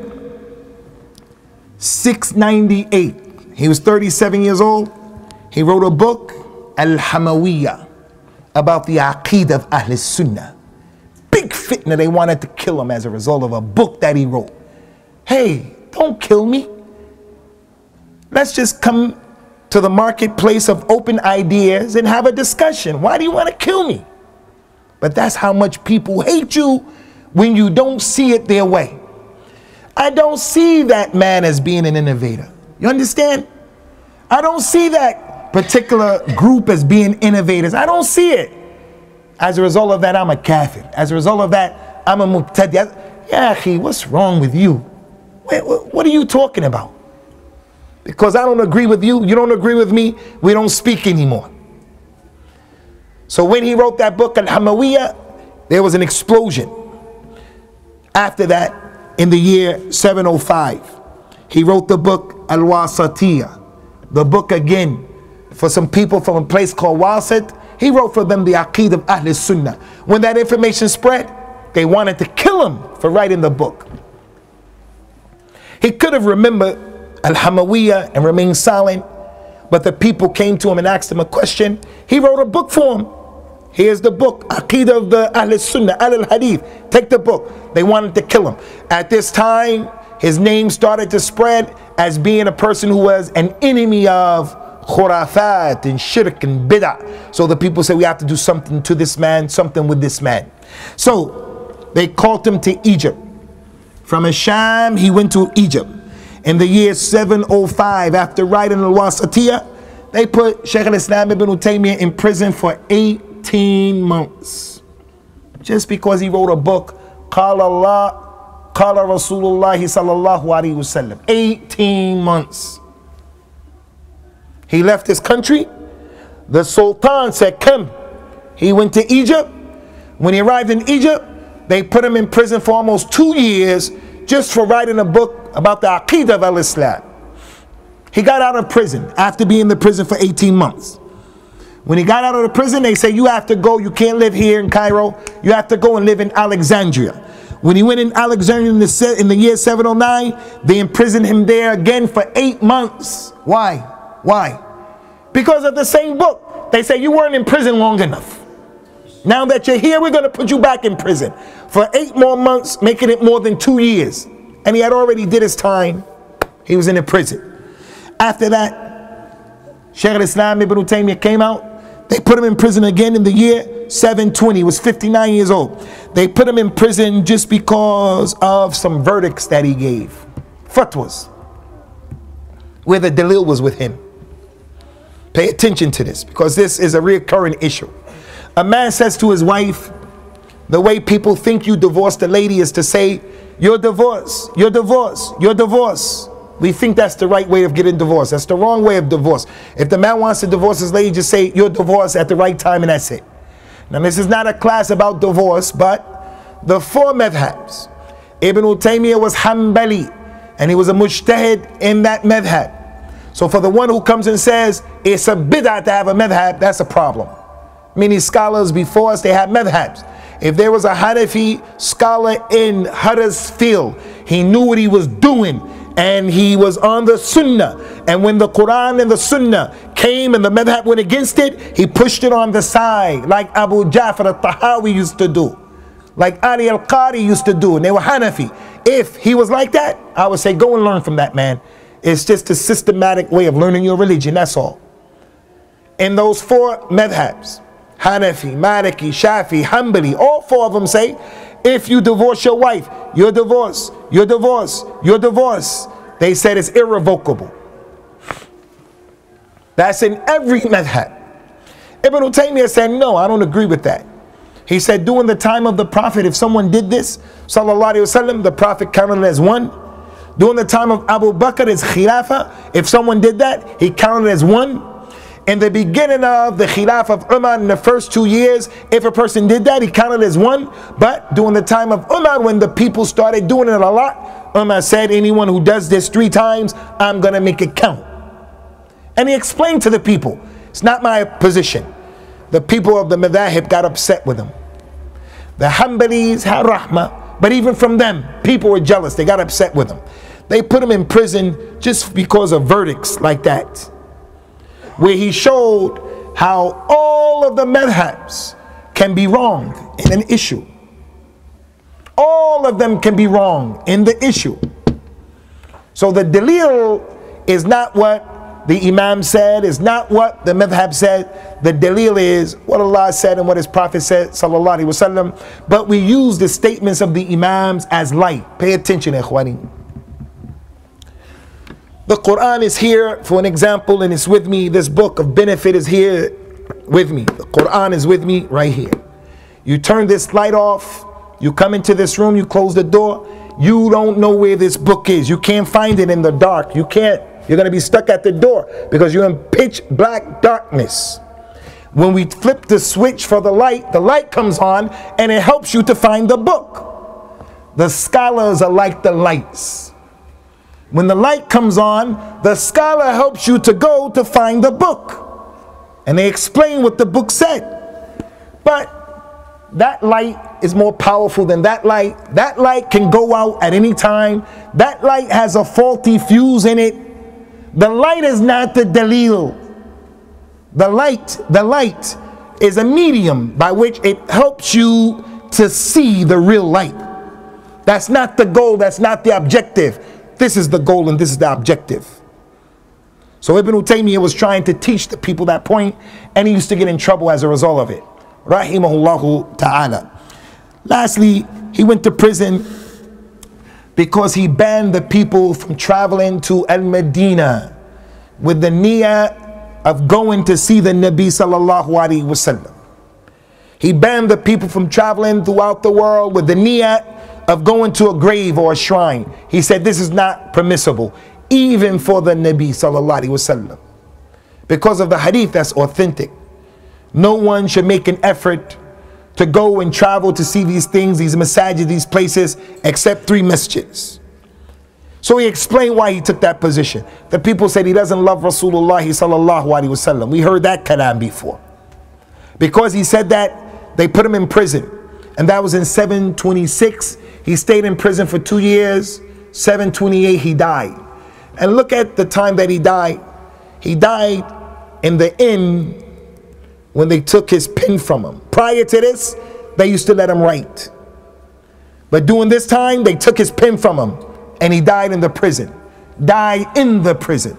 698, he was 37 years old. He wrote a book, Al Hamawiyah, about the Aqeedah of Ahl Sunnah. Big fitna, they wanted to kill him as a result of a book that he wrote. Hey, don't kill me. Let's just come to the marketplace of open ideas and have a discussion. Why do you want to kill me? But that's how much people hate you when you don't see it their way. I don't see that man as being an innovator. You understand? I don't see that particular group as being innovators. I don't see it. As a result of that, I'm a kafir. As a result of that, I'm a mubtadi. Yeah, what's wrong with you? What are you talking about? Because I don't agree with you, you don't agree with me, we don't speak anymore. So when he wrote that book, Al Hamawiyah, there was an explosion. After that, in the year 705, he wrote the book Al Wasatiyah, the book again for some people from a place called Wasit. He wrote for them the Aqeed of Ahl Sunnah. When that information spread, they wanted to kill him for writing the book. He could have remembered Al Hamawiyah and remained silent. But the people came to him and asked him a question. He wrote a book for them. Here's the book, Aqidah of the Ahl Sunnah, Al Hadith. Take the book. They wanted to kill him. At this time, his name started to spread as being a person who was an enemy of khurafat and shirk and bid'ah. So the people said, we have to do something to this man, something with this man. So they called him to Egypt. From Asham, he went to Egypt in the year 705 after writing the Wasatiyah, they put Sheikh al-Islam ibn Taymiyyah in prison for 18 months. Just because he wrote a book, Qala Allah, Qala Rasulullah sallallahu alayhi wasallam. 18 months. He left his country. The Sultan said, come. He went to Egypt. When he arrived in Egypt, they put him in prison for almost two years just for writing a book about the Aqidah of al-Islam. He got out of prison after being in the prison for 18 months. When he got out of the prison, they say, you have to go, you can't live here in Cairo, you have to go and live in Alexandria. When he went in Alexandria in the, in the year 709, they imprisoned him there again for eight months. Why? Why? Because of the same book. They say, you weren't in prison long enough. Now that you're here, we're going to put you back in prison for eight more months, making it more than two years and he had already did his time. He was in a prison. After that, Sheikh al-Islam ibn Taymiyyah came out. They put him in prison again in the year 720. He was 59 years old. They put him in prison just because of some verdicts that he gave. Fatwas. Where the dalil was with him. Pay attention to this because this is a recurring issue. A man says to his wife, the way people think you divorced a lady is to say, you're divorced, you're divorced, you're divorced. We think that's the right way of getting divorced. That's the wrong way of divorce. If the man wants to divorce his lady, just say you're divorced at the right time and that's it. Now this is not a class about divorce, but the four madhabs. Ibn Taymiyyah was Hanbali and he was a mujtahid in that madhab. So for the one who comes and says it's a bid'ah to have a madhab, that's a problem. Many scholars before us, they had madhabs. If there was a Hanafi scholar in Huddersfield, he knew what he was doing and he was on the Sunnah. And when the Quran and the Sunnah came and the Madhab went against it, he pushed it on the side, like Abu Ja'far al-Tahawi used to do, like Ali al-Qari used to do, and they were Hanafi. If he was like that, I would say go and learn from that man. It's just a systematic way of learning your religion, that's all. In those four madhabs, Hanafi, Maliki, Shafi, Hanbali, all four of them say, if you divorce your wife, you're divorced, you're divorced, you're divorced. They said it's irrevocable. That's in every madhab. Ibn Taymiyyah said, no, I don't agree with that. He said, during the time of the Prophet, if someone did this, sallallahu alayhi wasallam, the Prophet counted it as one. During the time of Abu Bakr, it's khilafah. If someone did that, he counted it as one in the beginning of the Khilaf of Umar in the first two years, if a person did that, he counted as one. But during the time of Umar, when the people started doing it a lot, Umar said, anyone who does this three times, I'm going to make it count. And he explained to the people, it's not my position. The people of the Madahib got upset with him. The Hanbalis had rahmah, but even from them, people were jealous. They got upset with him. They put him in prison just because of verdicts like that where he showed how all of the madhabs can be wrong in an issue. All of them can be wrong in the issue. So the dalil is not what the Imam said, is not what the madhab said. The dalil is what Allah said and what His Prophet said, sallallahu alaihi wasallam. But we use the statements of the Imams as light. Pay attention, ikhwani. The Quran is here for an example and it's with me. This book of benefit is here with me. The Quran is with me right here. You turn this light off, you come into this room, you close the door, you don't know where this book is. You can't find it in the dark. You can't. You're going to be stuck at the door because you're in pitch black darkness. When we flip the switch for the light, the light comes on and it helps you to find the book. The scholars are like the lights. When the light comes on, the scholar helps you to go to find the book. And they explain what the book said. But that light is more powerful than that light. That light can go out at any time. That light has a faulty fuse in it. The light is not the dalil. The light, the light is a medium by which it helps you to see the real light. That's not the goal, that's not the objective. This is the goal and this is the objective. So Ibn Taymiyyah was trying to teach the people that point and he used to get in trouble as a result of it. Rahimahullahu ta'ala. Lastly, he went to prison because he banned the people from traveling to Al-Medina with the niyyah of going to see the Nabi sallallahu alaihi wasallam. He banned the people from traveling throughout the world with the niyyah of going to a grave or a shrine. He said this is not permissible, even for the Nabi sallallahu wasallam. Because of the hadith that's authentic. No one should make an effort to go and travel to see these things, these masajid, these places, except three masjids. So he explained why he took that position. The people said he doesn't love Rasulullah sallallahu alaihi wasallam. We heard that kalam before. Because he said that, they put him in prison. And that was in 726 he stayed in prison for two years. 728, he died. And look at the time that he died. He died in the inn when they took his pen from him. Prior to this, they used to let him write. But during this time, they took his pen from him and he died in the prison. Died in the prison.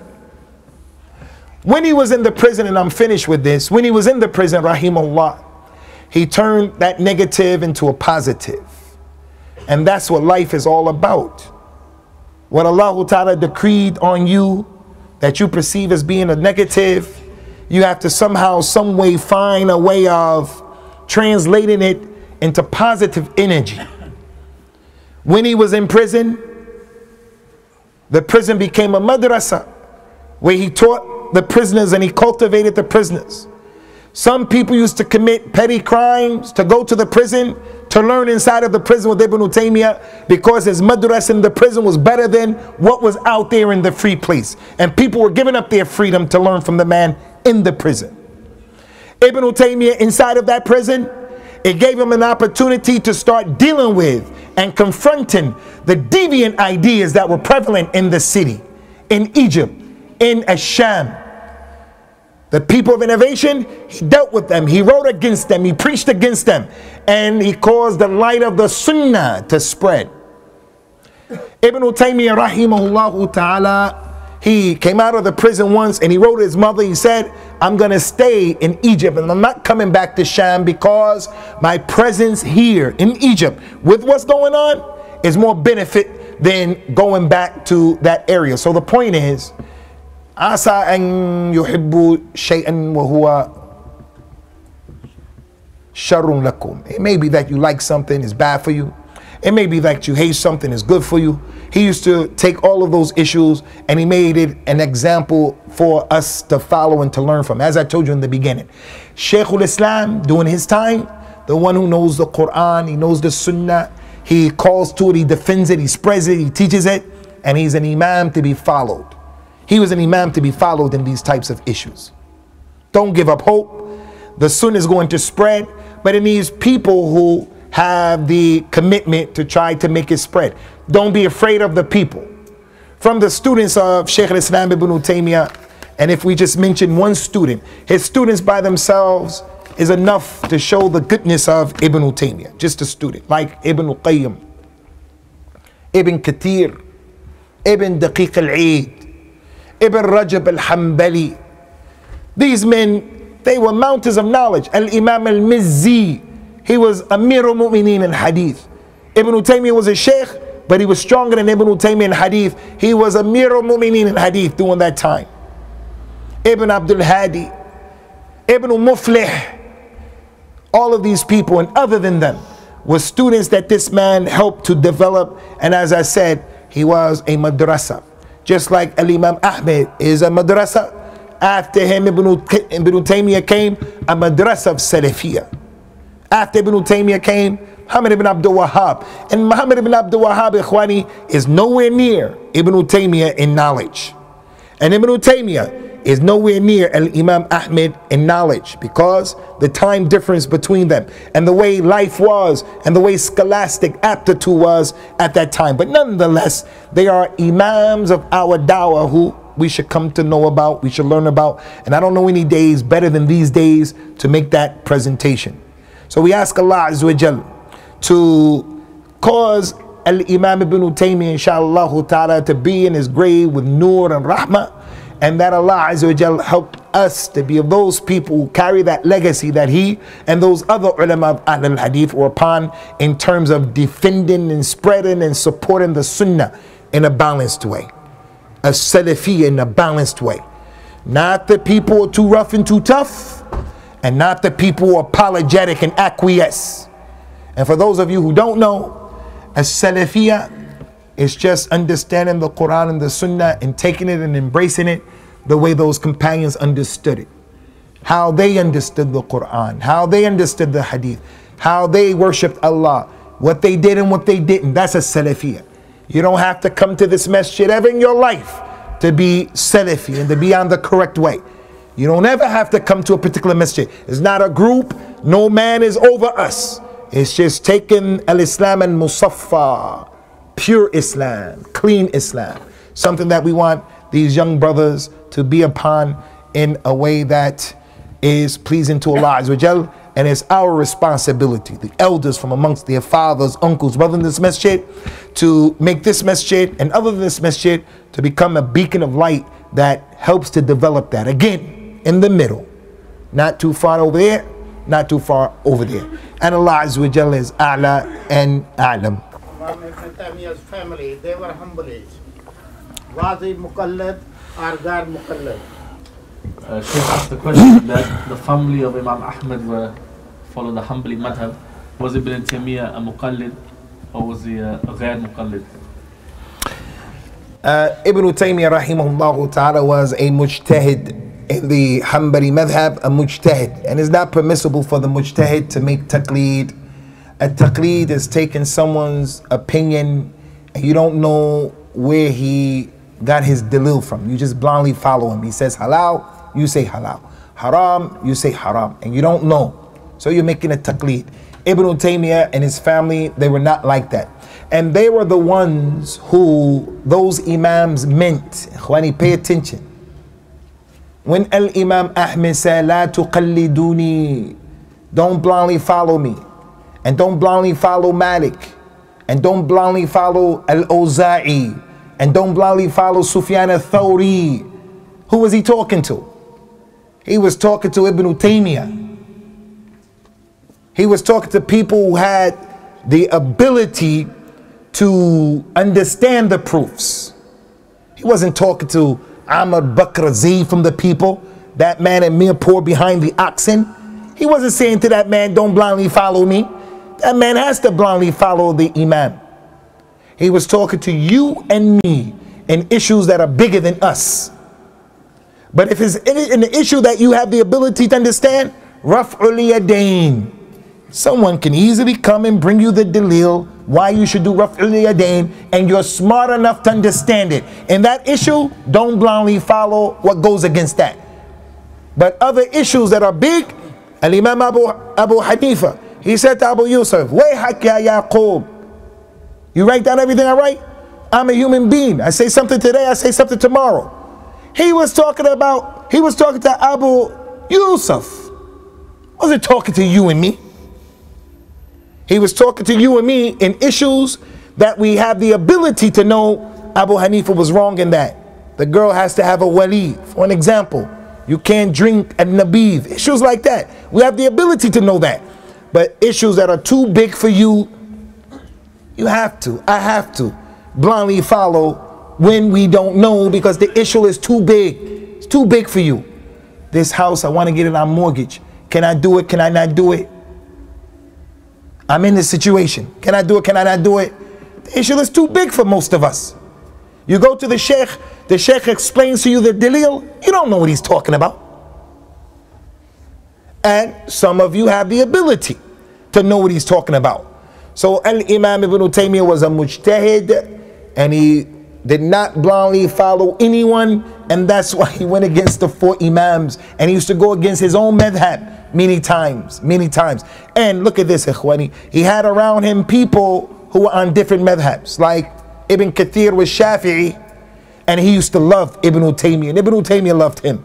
When he was in the prison, and I'm finished with this, when he was in the prison, Rahimullah, he turned that negative into a positive. And that's what life is all about. What Allah Ta'ala decreed on you that you perceive as being a negative, you have to somehow, some way find a way of translating it into positive energy. When he was in prison, the prison became a madrasa where he taught the prisoners and he cultivated the prisoners. Some people used to commit petty crimes to go to the prison to learn inside of the prison with Ibn Taymiyyah because his madras in the prison was better than what was out there in the free place. And people were giving up their freedom to learn from the man in the prison. Ibn Taymiyyah inside of that prison, it gave him an opportunity to start dealing with and confronting the deviant ideas that were prevalent in the city, in Egypt, in Asham. The people of innovation, he dealt with them, he wrote against them, he preached against them, and he caused the light of the Sunnah to spread. Ibn Taymiyyah rahimahullah ta'ala he came out of the prison once and he wrote his mother, he said, I'm going to stay in Egypt and I'm not coming back to Sham because my presence here in Egypt with what's going on is more benefit than going back to that area. So the point is, asa an yuhibbu shay'an wa huwa sharrun lakum. It may be that you like something is bad for you. It may be that you hate something is good for you. He used to take all of those issues and he made it an example for us to follow and to learn from. As I told you in the beginning, Shaykhul Islam during his time, the one who knows the Quran, he knows the Sunnah, he calls to it, he defends it, he spreads it, he teaches it, and he's an Imam to be followed. He was an Imam to be followed in these types of issues. Don't give up hope. The Sunnah is going to spread, but it needs people who have the commitment to try to make it spread. Don't be afraid of the people. From the students of Sheikh al-Islam ibn Taymiyyah, and if we just mention one student, his students by themselves is enough to show the goodness of Ibn Taymiyyah, just a student, like Ibn Qayyim, Ibn Kathir, Ibn Daqiq al-Eid, Ibn Rajab al-Hanbali. These men, they were mountains of knowledge. Al-Imam al-Mizzi, he was Amir al-Mu'mineen in Hadith. Ibn Taymiyyah was a sheikh, but he was stronger than Ibn Taymiyyah in Hadith. He was Amir al-Mu'mineen in Hadith during that time. Ibn Abdul Hadi, Ibn Muflih, all of these people and other than them were students that this man helped to develop. And as I said, he was a madrasa. Just like Al-Imam Ahmed is a madrasa. After him, Ibn, Ibn Taymiyyah came, a madrasa of Salafiyah. After Ibn Taymiyyah came, Muhammad ibn Abdul Wahhab. And Muhammad ibn Abdul Wahhab, Ikhwani, is nowhere near Ibn Taymiyyah in knowledge. And Ibn Taymiyyah is nowhere near Al Imam Ahmed in knowledge because the time difference between them and the way life was and the way scholastic aptitude was at that time. But nonetheless, they are Imams of our dawah who we should come to know about, we should learn about. And I don't know any days better than these days to make that presentation. So we ask Allah Azza to cause Al-Imam Ibn Taymiyyah inshallah ta'ala to be in his grave with nur and rahmah and that Allah Azza wa help us to be those people who carry that legacy that he and those other ulama of Ahl al-Hadith were upon in terms of defending and spreading and supporting the sunnah in a balanced way. A Salafi in a balanced way. Not the people are too rough and too tough, and not the people who are apologetic and acquiesce. And for those of you who don't know, a Salafiyah is just understanding the Quran and the Sunnah and taking it and embracing it the way those companions understood it. How they understood the Quran, how they understood the Hadith, how they worshipped Allah, what they did and what they didn't. That's a Salafiyah. You don't have to come to this masjid ever in your life to be Salafi and to be on the correct way. You don't ever have to come to a particular masjid. It's not a group. No man is over us. It's just taking al-Islam and musaffa, pure Islam, clean Islam. Something that we want these young brothers to be upon in a way that is pleasing to Allah Azza and it's our responsibility, the elders from amongst their fathers, uncles, brothers in this masjid, to make this masjid and other than this masjid to become a beacon of light that helps to develop that. Again, in the middle. Not too far over there, not too far over there. And Allah Azza wa Jalla is A'la and A'lam. Taymiyyah's family, they were humble age. Was he muqallid or ghair muqallid? Uh, Sheikh asked the question that the family of Imam Ahmad were follow the Hanbali madhab. Was Ibn Taymiyyah a muqallid or was he a, a ghair muqallid? Uh, Ibn Taymiyyah rahimahullah ta'ala was a mujtahid in the Hanbali madhab a mujtahid and it's not permissible for the mujtahid to make taqleed. A taqleed is taking someone's opinion and you don't know where he got his dalil from. You just blindly follow him. He says halal, you say halal. Haram, you say haram. And you don't know. So you're making a taqleed. Ibn Taymiyyah and his family, they were not like that. And they were the ones who those Imams meant. Khwani, pay attention. When Al Imam Ahmed said, La tuqalliduni, don't blindly follow me, and don't blindly follow Malik, and don't blindly follow Al Awza'i, and don't blindly follow Sufyan al Thawri. Who was he talking to? He was talking to Ibn Taymiyyah. He was talking to people who had the ability to understand the proofs. He wasn't talking to Ahmad Bakr Z from the people, that man in Mirpur behind the oxen. He wasn't saying to that man, don't blindly follow me. That man has to blindly follow the Imam. He was talking to you and me in issues that are bigger than us. But if it's the issue that you have the ability to understand, Raf'ul Yadain. Someone can easily come and bring you the dalil why you should do Raf'ul Yadain and you're smart enough to understand it. In that issue, don't blindly follow what goes against that. But other issues that are big, Al-Imam Abu, Abu Hanifa, he said to Abu Yusuf, Wayhak ya Yaqub. You write down everything I write? I'm a human being. I say something today, I say something tomorrow. He was talking about, he was talking to Abu Yusuf. Wasn't talking to you and me. He was talking to you and me in issues that we have the ability to know Abu Hanifa was wrong in that. The girl has to have a wali. For an example, you can't drink at Nabid. Issues like that. We have the ability to know that. But issues that are too big for you, you have to. I have to blindly follow when we don't know because the issue is too big. It's too big for you. This house, I want to get it on mortgage. Can I do it? Can I not do it? I'm in this situation. Can I do it? Can I not do it? The issue is too big for most of us. You go to the sheikh, the sheikh explains to you the dalil, you don't know what he's talking about. And some of you have the ability to know what he's talking about. So Al Imam Ibn Taymiyyah was a mujtahid and he did not blindly follow anyone, and that's why he went against the four Imams and he used to go against his own madhab many times, many times. And look at this, Ikhwani. He had around him people who were on different madhabs, like Ibn Kathir was Shafi'i, and he used to love Ibn Taymiyyah, and Ibn Taymiyyah loved him.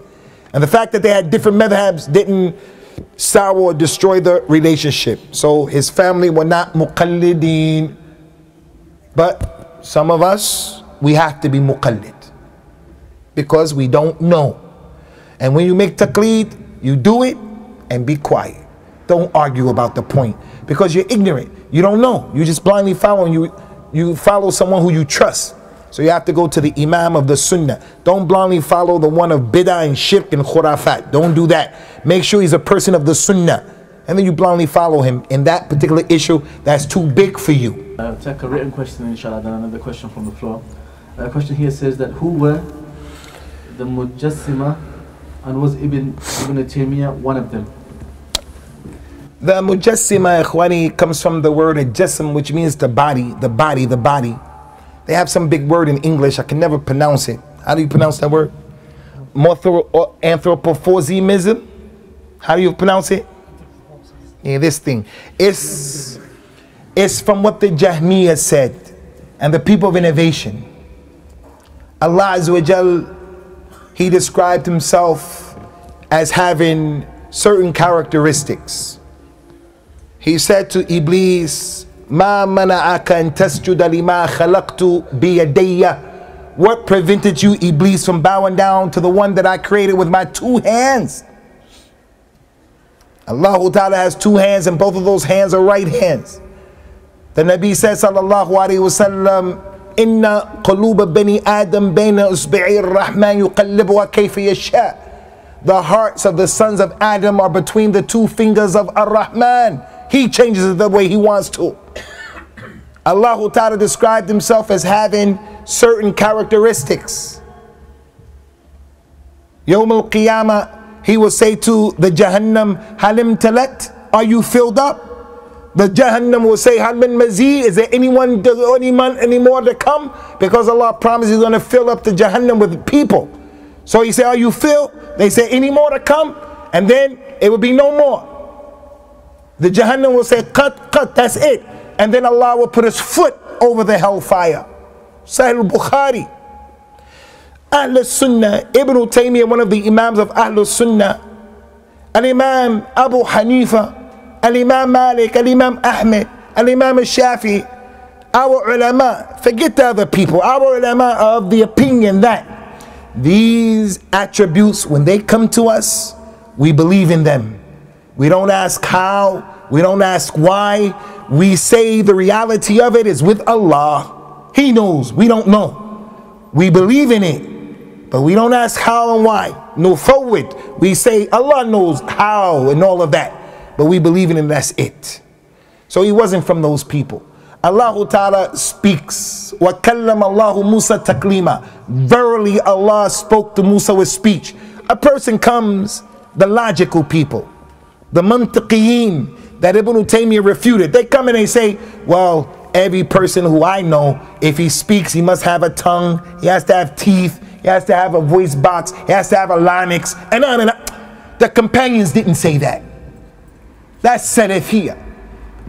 And the fact that they had different madhabs didn't sour or destroy the relationship. So his family were not muqallideen. But some of us, we have to be muqallid because we don't know. And when you make taqlid, you do it and be quiet. Don't argue about the point because you're ignorant. You don't know. You just blindly follow you you follow someone who you trust. So you have to go to the Imam of the Sunnah. Don't blindly follow the one of Bid'ah and Shirk and Khurafat. Don't do that. Make sure he's a person of the Sunnah. And then you blindly follow him in that particular issue that's too big for you. Uh, take a written question, inshallah, then another question from the floor. A uh, question here says that who were the Mujassima and was Ibn, Ibn Taymiyyah one of them? The mujassima ikhwani comes from the word ajassim, which means the body, the body, the body. They have some big word in English. I can never pronounce it. How do you pronounce that word? Uh, Anthropophorism. How do you pronounce it? Yeah, this thing. It's it's from what the Jahmiyyah said and the people of innovation. Allah Azza He described himself as having certain characteristics. He said to Iblis, Ma mana'aka an tasjuda lima khalaqtu biyadayya. What prevented you, Iblis, from bowing down to the one that I created with my two hands? Allah Ta'ala has two hands and both of those hands are right hands. The Nabi said, Sallallahu Alaihi Wasallam, Inna quluba bani Adam bayna usbi'i rahman yuqallibuha kayfa yasha. The hearts of the sons of Adam are between the two fingers of Ar-Rahman. He changes it the way he wants to. Allah Ta'ala described himself as having certain characteristics. Yawm al-Qiyamah, he will say to the Jahannam, Halim talat, are you filled up? The Jahannam will say, Hal min is there anyone, anyone any more to come? Because Allah promised He's going to fill up the Jahannam with people. So He said, are you filled? They say, any more to come? And then it will be no more. The Jahannam will say, cut, cut, that's it. And then Allah will put his foot over the hellfire. Sahih al-Bukhari. Ahl Sunnah, Ibn Taymiyyah, one of the Imams of Ahl Sunnah, Al Imam Abu Hanifa, Al Imam Malik, Al Imam Ahmed, Al Imam Shafi, our ulama, forget the other people, our ulama are of the opinion that these attributes, when they come to us, we believe in them. We don't ask how, we don't ask why. We say the reality of it is with Allah. He knows, we don't know. We believe in it, but we don't ask how and why. No forward. We say Allah knows how and all of that, but we believe in it, that's it. So he wasn't from those people. Allah Ta'ala speaks. وَكَلَّمَ اللَّهُ مُوسَى تَكْلِيمًا Verily Allah spoke to Musa with speech. A person comes, the logical people, the mantiqiyin that Ibn Taymiyyah refuted. They come and they say, well, every person who I know, if he speaks, he must have a tongue, he has to have teeth, he has to have a voice box, he has to have a larynx, and on and on. The companions didn't say that. That's said here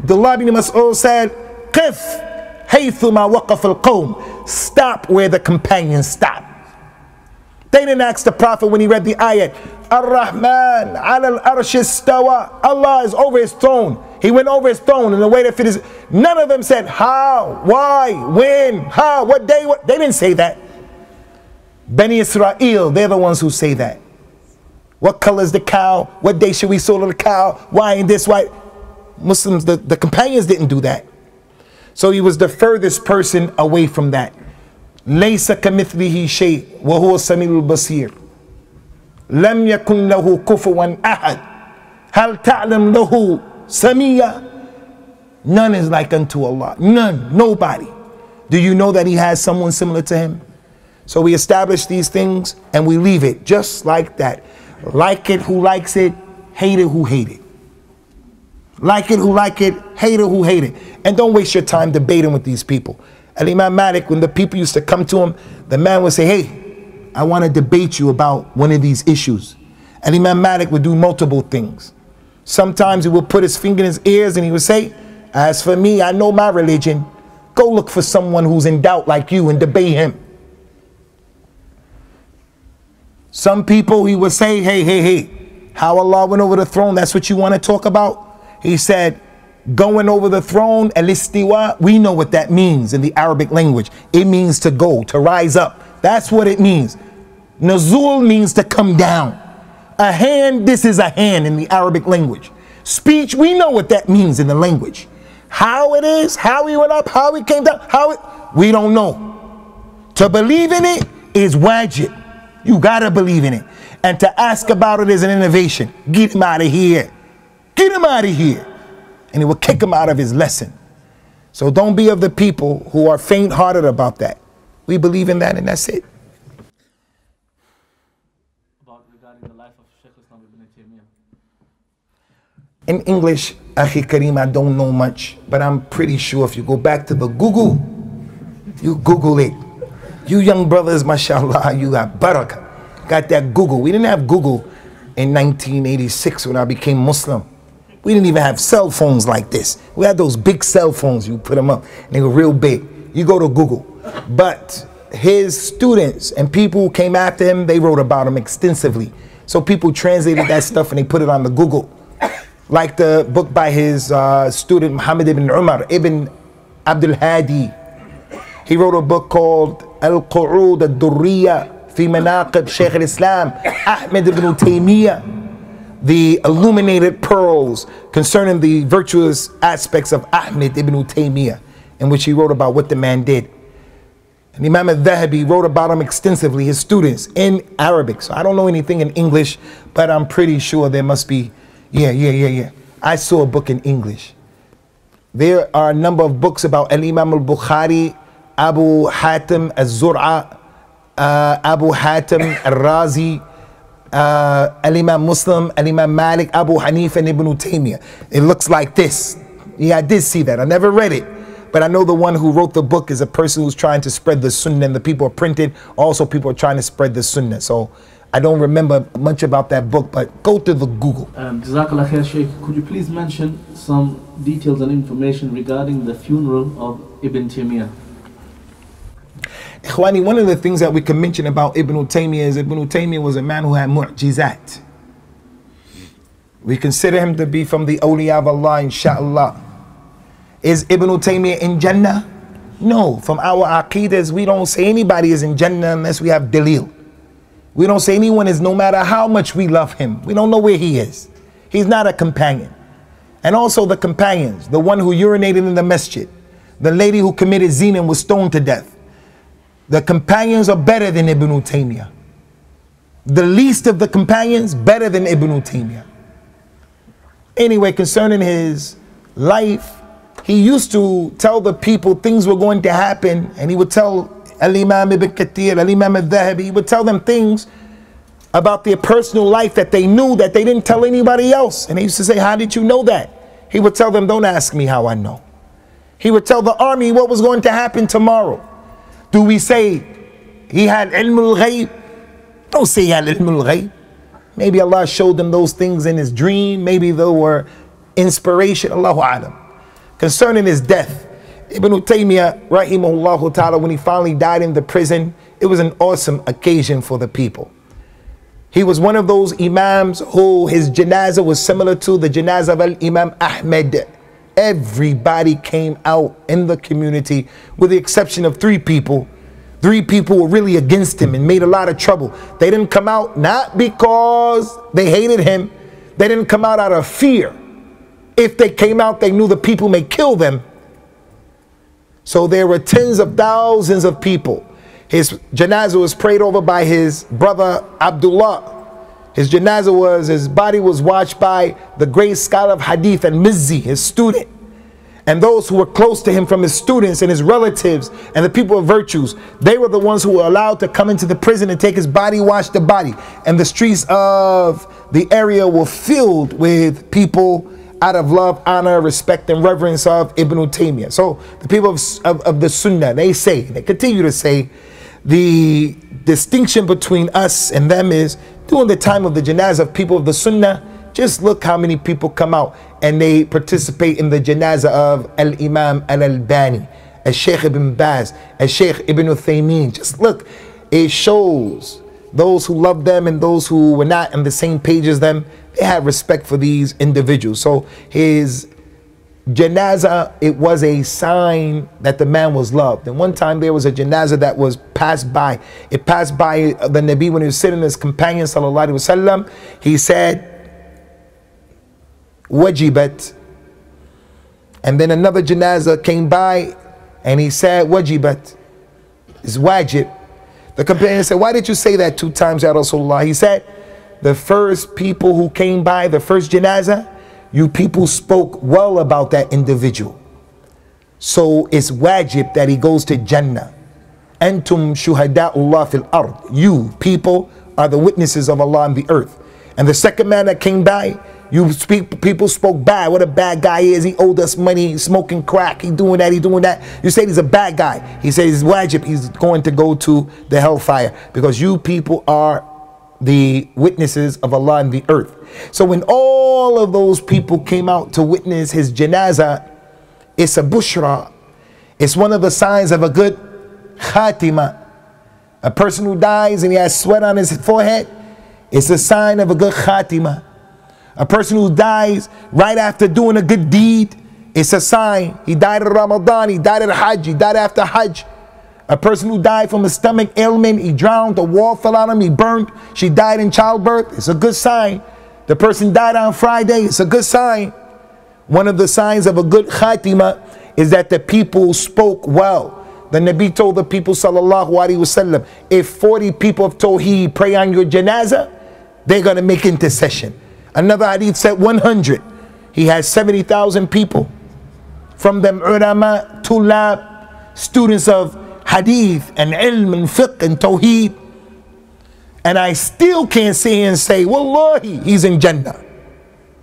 the bin Mas'ud said, Qif haythuma waqaf al Stop where the companions stop. They didn't ask the Prophet when he read the ayat, ar-rahman ala al-arsh istawa allah is over his throne he went over his throne in the way that fit his none of them said how why when how what day what they didn't say that Beni Israel they're the ones who say that what color is the cow what day should we slaughter the cow why in this why Muslims the, the companions didn't do that so he was the furthest person away from that. ليس كمثله شيء وهو السميع البصير لم يكن له كفوا أحد هل تعلم له سميا None is like unto Allah. None. Nobody. Do you know that he has someone similar to him? So we establish these things and we leave it just like that. Like it who likes it, hate it who hate it. Like it who like it, hate it who hate it. And don't waste your time debating with these people. Al Imam Malik, when the people used to come to him, the man would say, Hey, I want to debate you about one of these issues. And Imam Malik would do multiple things. Sometimes he would put his finger in his ears and he would say, As for me, I know my religion. Go look for someone who's in doubt like you and debate him. Some people he would say, Hey, hey, hey, how Allah went over the throne, that's what you want to talk about? He said, going over the throne, alistiwa, we know what that means in the Arabic language. It means to go, to rise up. That's what it means. Nazul means to come down. A hand, this is a hand in the Arabic language. Speech, we know what that means in the language. How it is, how he went up, how he came down, how it, we don't know. To believe in it is wajib. You gotta believe in it. And to ask about it is an innovation. Get him out of here. Get him out of here. And he will kick him out of his lesson. So don't be of the people who are faint hearted about that. We believe in that and that's it. About regarding the life of Sheikh Islam ibn Taymiyyah. In English, Akhi Kareem, I don't know much, but I'm pretty sure if you go back to the Google, you Google it. You young brothers, mashallah, you got barakah. Got that Google. We didn't have Google in 1986 when I became Muslim. We didn't even have cell phones like this. We had those big cell phones. You put them up, and they were real big. You go to Google. But his students and people came after him, they wrote about him extensively. So people translated that stuff and they put it on the Google. Like the book by his uh, student Muhammad ibn Umar ibn Abdul Hadi. He wrote a book called Al Qu'ud al Durriya fi Manaqib Shaykh al Islam Ahmed ibn Taymiyyah the illuminated pearls concerning the virtuous aspects of Ahmed ibn Taymiyyah, in which he wrote about what the man did. And Imam al-Dhahabi wrote about him extensively, his students, in Arabic. So I don't know anything in English, but I'm pretty sure there must be, yeah, yeah, yeah, yeah. I saw a book in English. There are a number of books about Al-Imam al-Bukhari, Abu Hatim al-Zur'a, uh, Abu Hatim al-Razi, uh, Al-Imam Muslim, Al-Imam Malik, Abu Hanifa, and Ibn Taymiyyah. It looks like this. Yeah, I did see that. I never read it. But I know the one who wrote the book is a person who's trying to spread the sunnah and the people are printed. Also, people are trying to spread the sunnah. So I don't remember much about that book, but go to the Google. Um, Jazakallah khair, Sheikh. Could you please mention some details and information regarding the funeral of Ibn Taymiyyah? Ikhwani, one of the things that we can mention about Ibn Taymiyyah is Ibn Taymiyyah was a man who had mu'jizat. We consider him to be from the awliya of Allah, inshallah. Is Ibn Taymiyyah in Jannah? No. From our aqidas, we don't say anybody is in Jannah unless we have dalil. We don't say anyone is no matter how much we love him. We don't know where he is. He's not a companion. And also the companions, the one who urinated in the masjid, the lady who committed zina and was stoned to death. The companions are better than Ibn Taymiyyah. The least of the companions better than Ibn Taymiyyah. Anyway, concerning his life, he used to tell the people things were going to happen, and he would tell Al Imam ibn Kathir, Al Imam al Dhahabi, he would tell them things about their personal life that they knew that they didn't tell anybody else. And he used to say, How did you know that? He would tell them, Don't ask me how I know. He would tell the army what was going to happen tomorrow. Do we say he had ilm al ghayb? Don't say he had ilm al ghayb. Maybe Allah showed them those things in his dream. Maybe they were inspiration. Allahu alam. Concerning his death, Ibn Taymiyyah, rahimahullah ta'ala, when he finally died in the prison, it was an awesome occasion for the people. He was one of those imams who his janazah was similar to the janazah of Imam Ahmed. Everybody came out in the community, with the exception of three people. Three people were really against him and made a lot of trouble. They didn't come out not because they hated him, they didn't come out out of fear. If they came out, they knew the people may kill them. So there were tens of thousands of people. His janazah was prayed over by his brother Abdullah. His janazah was, his body was watched by the great scholar of hadith al-Mizzi, his student. And those who were close to him from his students and his relatives and the people of virtues, they were the ones who were allowed to come into the prison and take his body, wash the body. And the streets of the area were filled with people out of love, honor, respect, and reverence of Ibn Taymiyyah. So the people of, of, of the Sunnah, they say, they continue to say, the distinction between us and them is during the time of the janazah of people of the Sunnah, just look how many people come out and they participate in the janazah of Al Imam Al Albani, Al Sheikh Ibn Baz, Al Sheikh Ibn Uthaymeen. Just look, it shows those who love them and those who were not on the same page as them, they had respect for these individuals. So his janazah, it was a sign that the man was loved. And one time there was a janazah that was passed by. It passed by the Nabi when he was sitting with his companion, sallallahu alaihi wasallam. He said, wajibat. And then another janazah came by and he said, wajibat. It's wajib. The companion said, Why did you say that two times, Ya Rasulullah? He said, The first people who came by, the first janazah, you people spoke well about that individual. So it's wajib that he goes to Jannah. Antum shuhada'ullah fil ard. You people are the witnesses of Allah on the earth. And the second man that came by, you speak people spoke bad. What a bad guy is. He owed us money, smoking crack, he doing that, he doing that. You say he's a bad guy. He says he's wajib, he's going to go to the hellfire. Because you people are the witnesses of Allah in the earth. So when all of those people came out to witness his janazah, it's a bushra. It's one of the signs of a good khatima. A person who dies and he has sweat on his forehead, it's a sign of a good khatima. A person who dies right after doing a good deed, it's a sign. He died at Ramadan, he died at Hajj, he died after Hajj. A person who died from a stomach ailment, he drowned, the wall fell on him, he burned, she died in childbirth, it's a good sign. The person died on Friday, it's a good sign. One of the signs of a good khatima is that the people spoke well. The Nabi told the people, sallallahu alaihi wasallam, if 40 people of Tawheed pray on your janazah, they're going to make intercession. Another hadith said 100. He has 70,000 people. From them ulama, tulab, students of hadith and ilm and fiqh and tawheed. And I still can't sit here and say, Wallahi, he's in Jannah.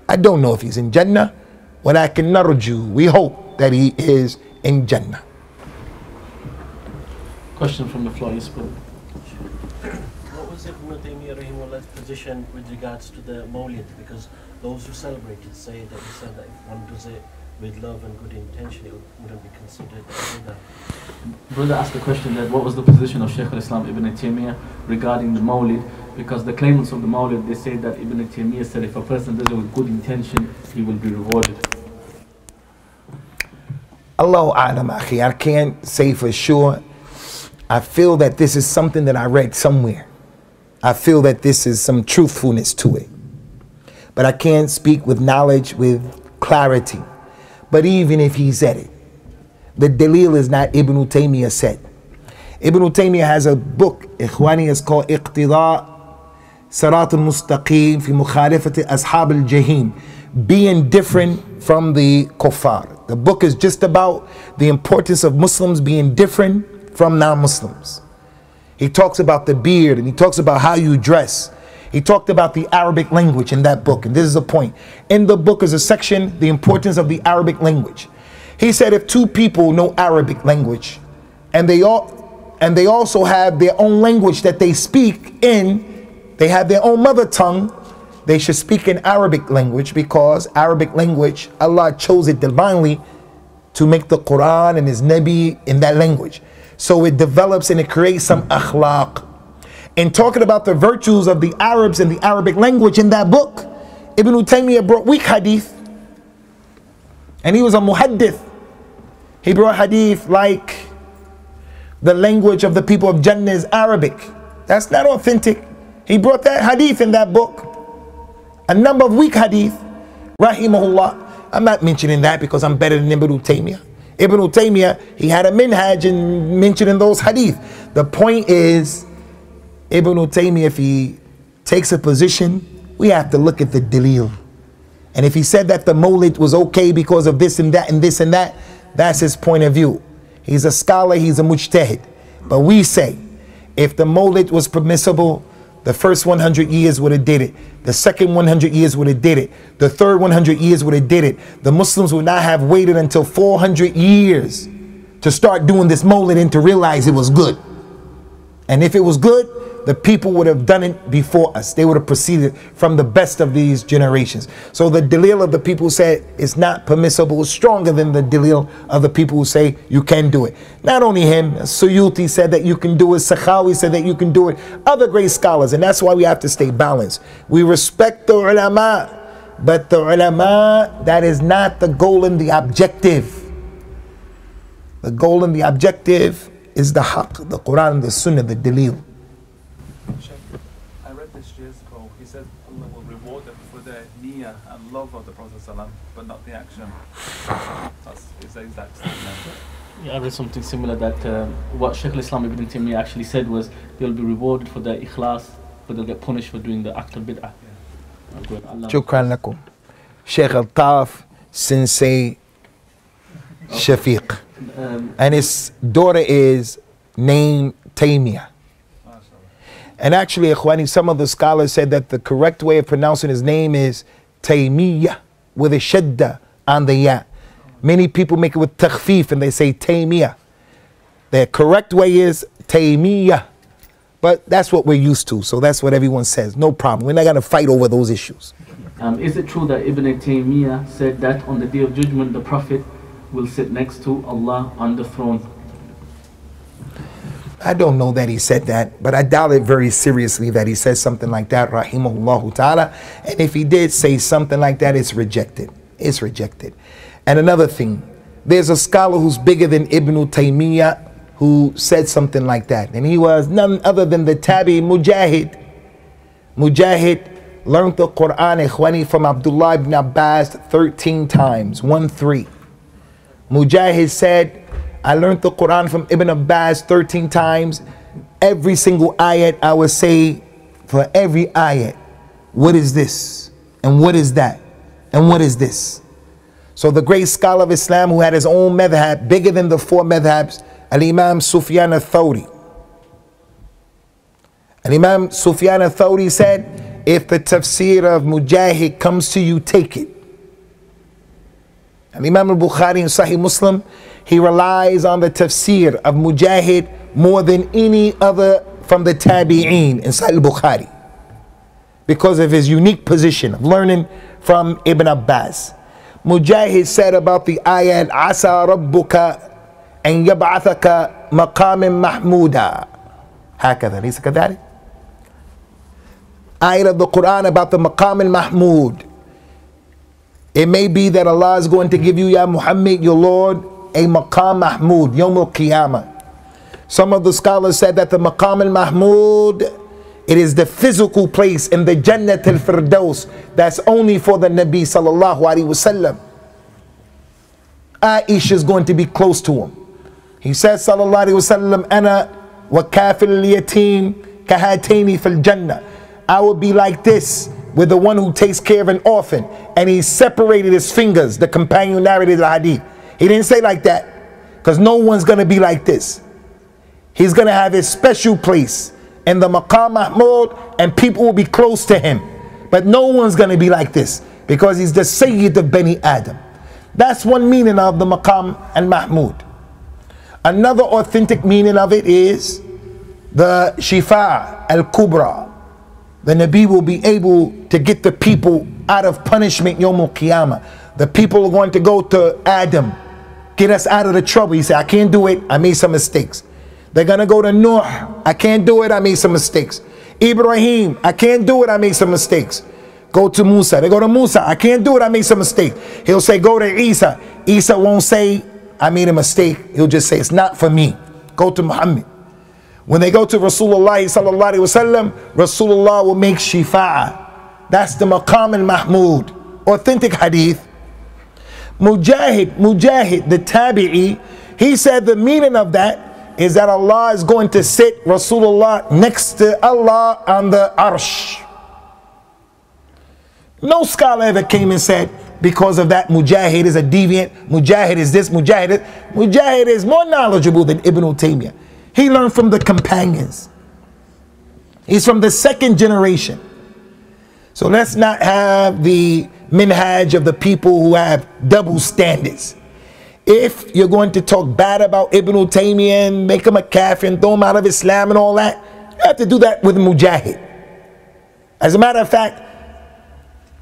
I don't know if he's in Jannah. But I can narju, we hope that he is in Jannah. Question from the floor, yes, What was Sheikh Ibn Taymiyyah Rahimullah's position with regards to the Mawlid? Because those who celebrate it say that he said that if one does it with love and good intention, it wouldn't be considered a bid'ah. Brother asked the question that what was the position of Shaykh al-Islam Ibn Taymiyyah regarding the Mawlid because the claimants of the Mawlid they say that Ibn Taymiyyah said if a person does it with good intention he will be rewarded. Allahu A'lam, akhi. I can't say for sure. I feel that this is something that I read somewhere. I feel that this is some truthfulness to it. But I can't speak with knowledge, with clarity. But even if he said it, the dalil is not Ibn Taymiyyah said. Ibn Taymiyyah has a book, Ikhwani, it's called Iqtida Sarat al-Mustaqim fi Mukhalifati Ashab al-Jahim. Being different from the kuffar. The book is just about the importance of Muslims being different from non-Muslims. He talks about the beard and he talks about how you dress. He talked about the Arabic language in that book, and this is a point. In the book is a section, the importance of the Arabic language. He said if two people know Arabic language and they all and they also have their own language that they speak in, they have their own mother tongue, they should speak in Arabic language because Arabic language, Allah chose it divinely to make the Quran and His Nabi in that language. So it develops and it creates some akhlaq. In talking about the virtues of the Arabs and the Arabic language in that book, Ibn Taymiyyah brought weak hadith. And he was a muhaddith. He brought hadith like the language of the people of Jannah is Arabic. That's not authentic. He brought that hadith in that book. A number of weak hadith. Rahimahullah. I'm not mentioning that because I'm better than Ibn Taymiyyah. Ibn Taymiyyah, he had a minhaj and mentioning those hadith. The point is, Ibn Taymiyyah, if he takes a position, we have to look at the dalil. And if he said that the Mawlid was okay because of this and that and this and that, that's his point of view. He's a scholar, he's a mujtahid. But we say, if the Mawlid was permissible, the first 100 years would have did it. The second 100 years would have did it. The third 100 years would have did it. The Muslims would not have waited until 400 years to start doing this Mawlid and to realize it was good. And if it was good, the people would have done it before us. They would have proceeded from the best of these generations. So the dalil of the people who said it's not permissible is stronger than the dalil of the people who say you can do it. Not only him, Suyuti said that you can do it, Sakhawi said that you can do it, other great scholars, and that's why we have to stay balanced. We respect the ulama, but the ulama, that is not the goal and the objective. The goal and the objective is the haqq, the Quran, the Sunnah, the dalil. I read this years ago. He said Allah will reward them for their niyyah and love of the Prophet ﷺ, but not the action. That's his exact statement. Yeah, I read something similar that um, what Shaykh al-Islam Ibn Taymiyyah actually said was they'll be rewarded for their ikhlas, but they'll get punished for doing the act of bid'ah. Good. Allah- شكرا لكم Sheikh Al-Taf Sensei Shafiq Um, and his daughter is named Tamia and actually Ikhwani, some of the scholars said that the correct way of pronouncing his name is Taymiyah with a shadda on the ya. Many people make it with takhfif and they say Taymiyah. The correct way is Taymiyah. But that's what we're used to so that's what everyone says. No problem. We're not going to fight over those issues. Um, is it true that Ibn Taymiyyah said that on the day of judgment the Prophet will sit next to Allah on the throne? I don't know that he said that, but I doubt it very seriously that he says something like that, rahimahullah ta'ala. And if he did say something like that, it's rejected. It's rejected. And another thing, there's a scholar who's bigger than Ibn Taymiyyah who said something like that. And he was none other than the Tabi Mujahid. Mujahid learned the Quran ikhwani from Abdullah ibn Abbas 13 times, 1 3. Mujahid said, I learned the Quran from Ibn Abbas 13 times. Every single ayat, I would say for every ayat, what is this? And what is that? And what is this? So the great scholar of Islam who had his own madhab, bigger than the four madhabs, Al-Imam Sufyan al-Thawri. Al-Imam Sufyan al-Thawri said, if the tafsir of Mujahid comes to you, take it. And Imam al-Bukhari in Sahih Muslim, he relies on the tafsir of Mujahid more than any other from the Tabi'een in Sahih Bukhari because of his unique position of learning from Ibn Abbas. Mujahid said about the ayat, Asa Rabbuka and yab'athaka maqamin mahmuda. هكذا ليس كذلك؟ Ayat of the Quran about the maqam al-mahmud. it may be that Allah is going to give you, Ya Muhammad, your Lord, a maqam mahmud, yawm al-qiyamah. Some of the scholars said that the maqam al-mahmud, it is the physical place in the Jannat al-Firdaus that's only for the Nabi sallallahu alaihi wasallam. Aisha is going to be close to him. He says sallallahu alaihi wasallam, "Ana wa kafil yatim kahatini fil jannah." I will be like this with the one who takes care of an orphan, and he separated his fingers. The companion narrated the hadith. He didn't say like that, because no one's going to be like this. He's going to have his special place in the Maqam Mahmud, and people will be close to him. But no one's going to be like this, because he's the Sayyid of Bani Adam. That's one meaning of the Maqam and Mahmud. Another authentic meaning of it is the Shifa al Kubra. The Nabi will be able to get the people out of punishment Yom Qiyamah. The people are going to go to Adam, get us out of the trouble. He said, I can't do it, I made some mistakes. They're going to go to Noah, I can't do it, I made some mistakes. Ibrahim, I can't do it, I made some mistakes. Go to Musa. They go to Musa. I can't do it. I made some mistake. He'll say, go to Isa. Isa won't say, I made a mistake. He'll just say, it's not for me. Go to Muhammad. When they go to Rasulullah sallallahu wasallam, Rasulullah will make shifa'a. That's the maqam al-mahmud. Authentic hadith. Mujahid, Mujahid, the tabi'i, he said the meaning of that is that Allah is going to sit Rasulullah next to Allah on the arsh. No scholar ever came and said, because of that, Mujahid is a deviant, Mujahid is this, Mujahid is. Mujahid is more knowledgeable than Ibn Taymiyyah. He learned from the companions. He's from the second generation. So let's not have the minhaj of the people who have double standards. If you're going to talk bad about Ibn Taymiyyah and make him a kafir and throw him out of Islam and all that, you have to do that with Mujahid. As a matter of fact,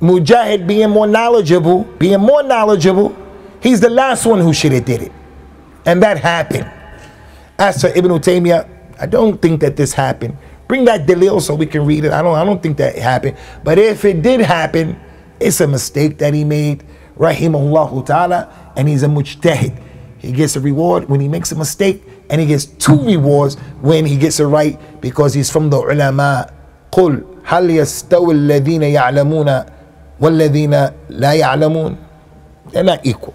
Mujahid being more knowledgeable, being more knowledgeable, he's the last one who should have did it. And that happened. As for Ibn Taymiyyah, I don't think that this happened. Bring that dalil so we can read it. I don't, I don't think that happened. But if it did happen, it's a mistake that he made, rahimahullah ta'ala, and he's a mujtahid. He gets a reward when he makes a mistake, and he gets two rewards when he gets it right because he's from the ulama. قل هل يستوي الذين يعلمون والذين لا يعلمون they're not equal